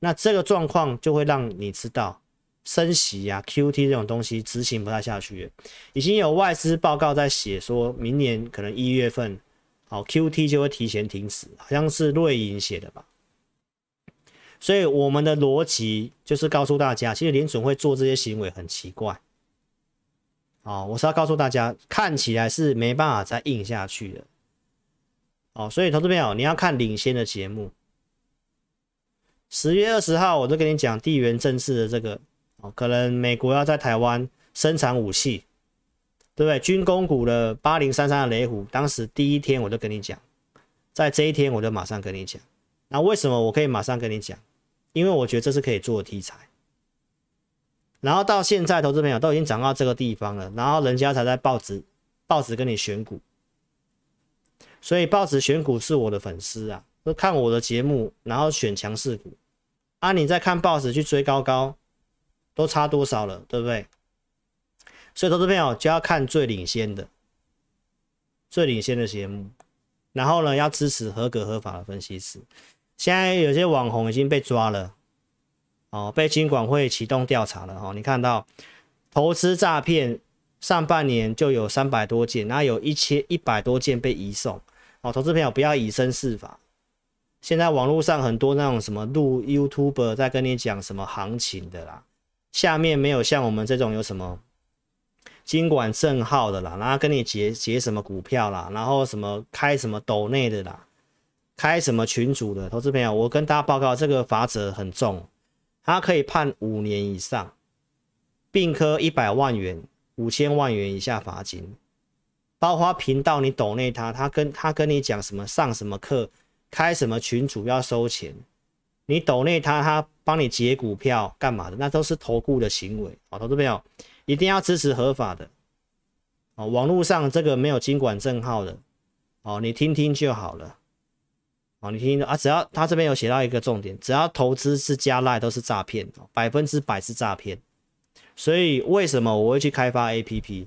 [SPEAKER 1] 那这个状况就会让你知道升息呀、Q T 这种东西执行不太下去，已经有外资报告在写，说明年可能一月份，好 Q T 就会提前停止，好像是瑞银写的吧。所以我们的逻辑就是告诉大家，其实联准会做这些行为很奇怪。哦，我是要告诉大家，看起来是没办法再硬下去的。哦，所以投资朋友，你要看领先的节目。十月二十号，我都跟你讲地缘政治的这个哦，可能美国要在台湾生产武器，对不对？军工股的八零三三的雷虎，当时第一天我就跟你讲，在这一天我就马上跟你讲，那为什么我可以马上跟你讲？因为我觉得这是可以做的题材。然后到现在，投资朋友都已经涨到这个地方了，然后人家才在报纸报纸跟你选股，所以报纸选股是我的粉丝啊，都看我的节目，然后选强势股。啊，你在看报纸去追高高，都差多少了，对不对？所以投资朋友就要看最领先的、最领先的节目，然后呢，要支持合格合法的分析师。现在有些网红已经被抓了。哦，被金管会启动调查了哈。你看到投资诈骗上半年就有三百多件，那有一千一百多件被移送。哦，投资朋友不要以身试法。现在网络上很多那种什么录 YouTube 在跟你讲什么行情的啦，下面没有像我们这种有什么金管证号的啦，然后跟你结结什么股票啦，然后什么开什么斗内的啦，开什么群主的投资朋友，我跟大家报告，这个法则很重。他可以判五年以上，并科一百万元、五千万元以下罚金。包括频道你抖内他，他跟他跟你讲什么上什么课，开什么群主要收钱，你抖内他，他帮你解股票干嘛的？那都是投顾的行为啊！投资朋友一定要支持合法的哦。网络上这个没有经管证号的哦，你听听就好了。哦，你听啊，只要他这边有写到一个重点，只要投资是加赖都是诈骗，百分之百是诈骗。所以为什么我会去开发 APP？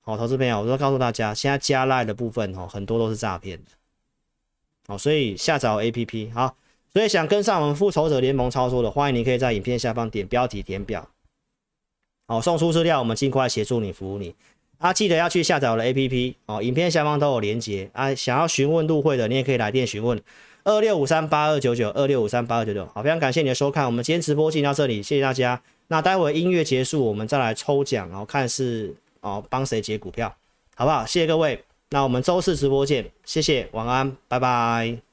[SPEAKER 1] 好，投资朋友，我都告诉大家，现在加赖的部分哦，很多都是诈骗的。好，所以下载 APP 好，所以想跟上我们复仇者联盟操作的，欢迎你可以在影片下方点标题填表。好，送出资料，我们尽快协助你服务你。啊，记得要去下载我的 APP 哦，影片下方都有连接啊。想要询问入会的，你也可以来电询问二六五三八二九九二六五三八二九九。好，非常感谢你的收看，我们今天直播进到这里，谢谢大家。那待会音乐结束，我们再来抽奖，然后看是哦帮谁解股票，好不好？谢谢各位，那我们周四直播见，谢谢，晚安，拜拜。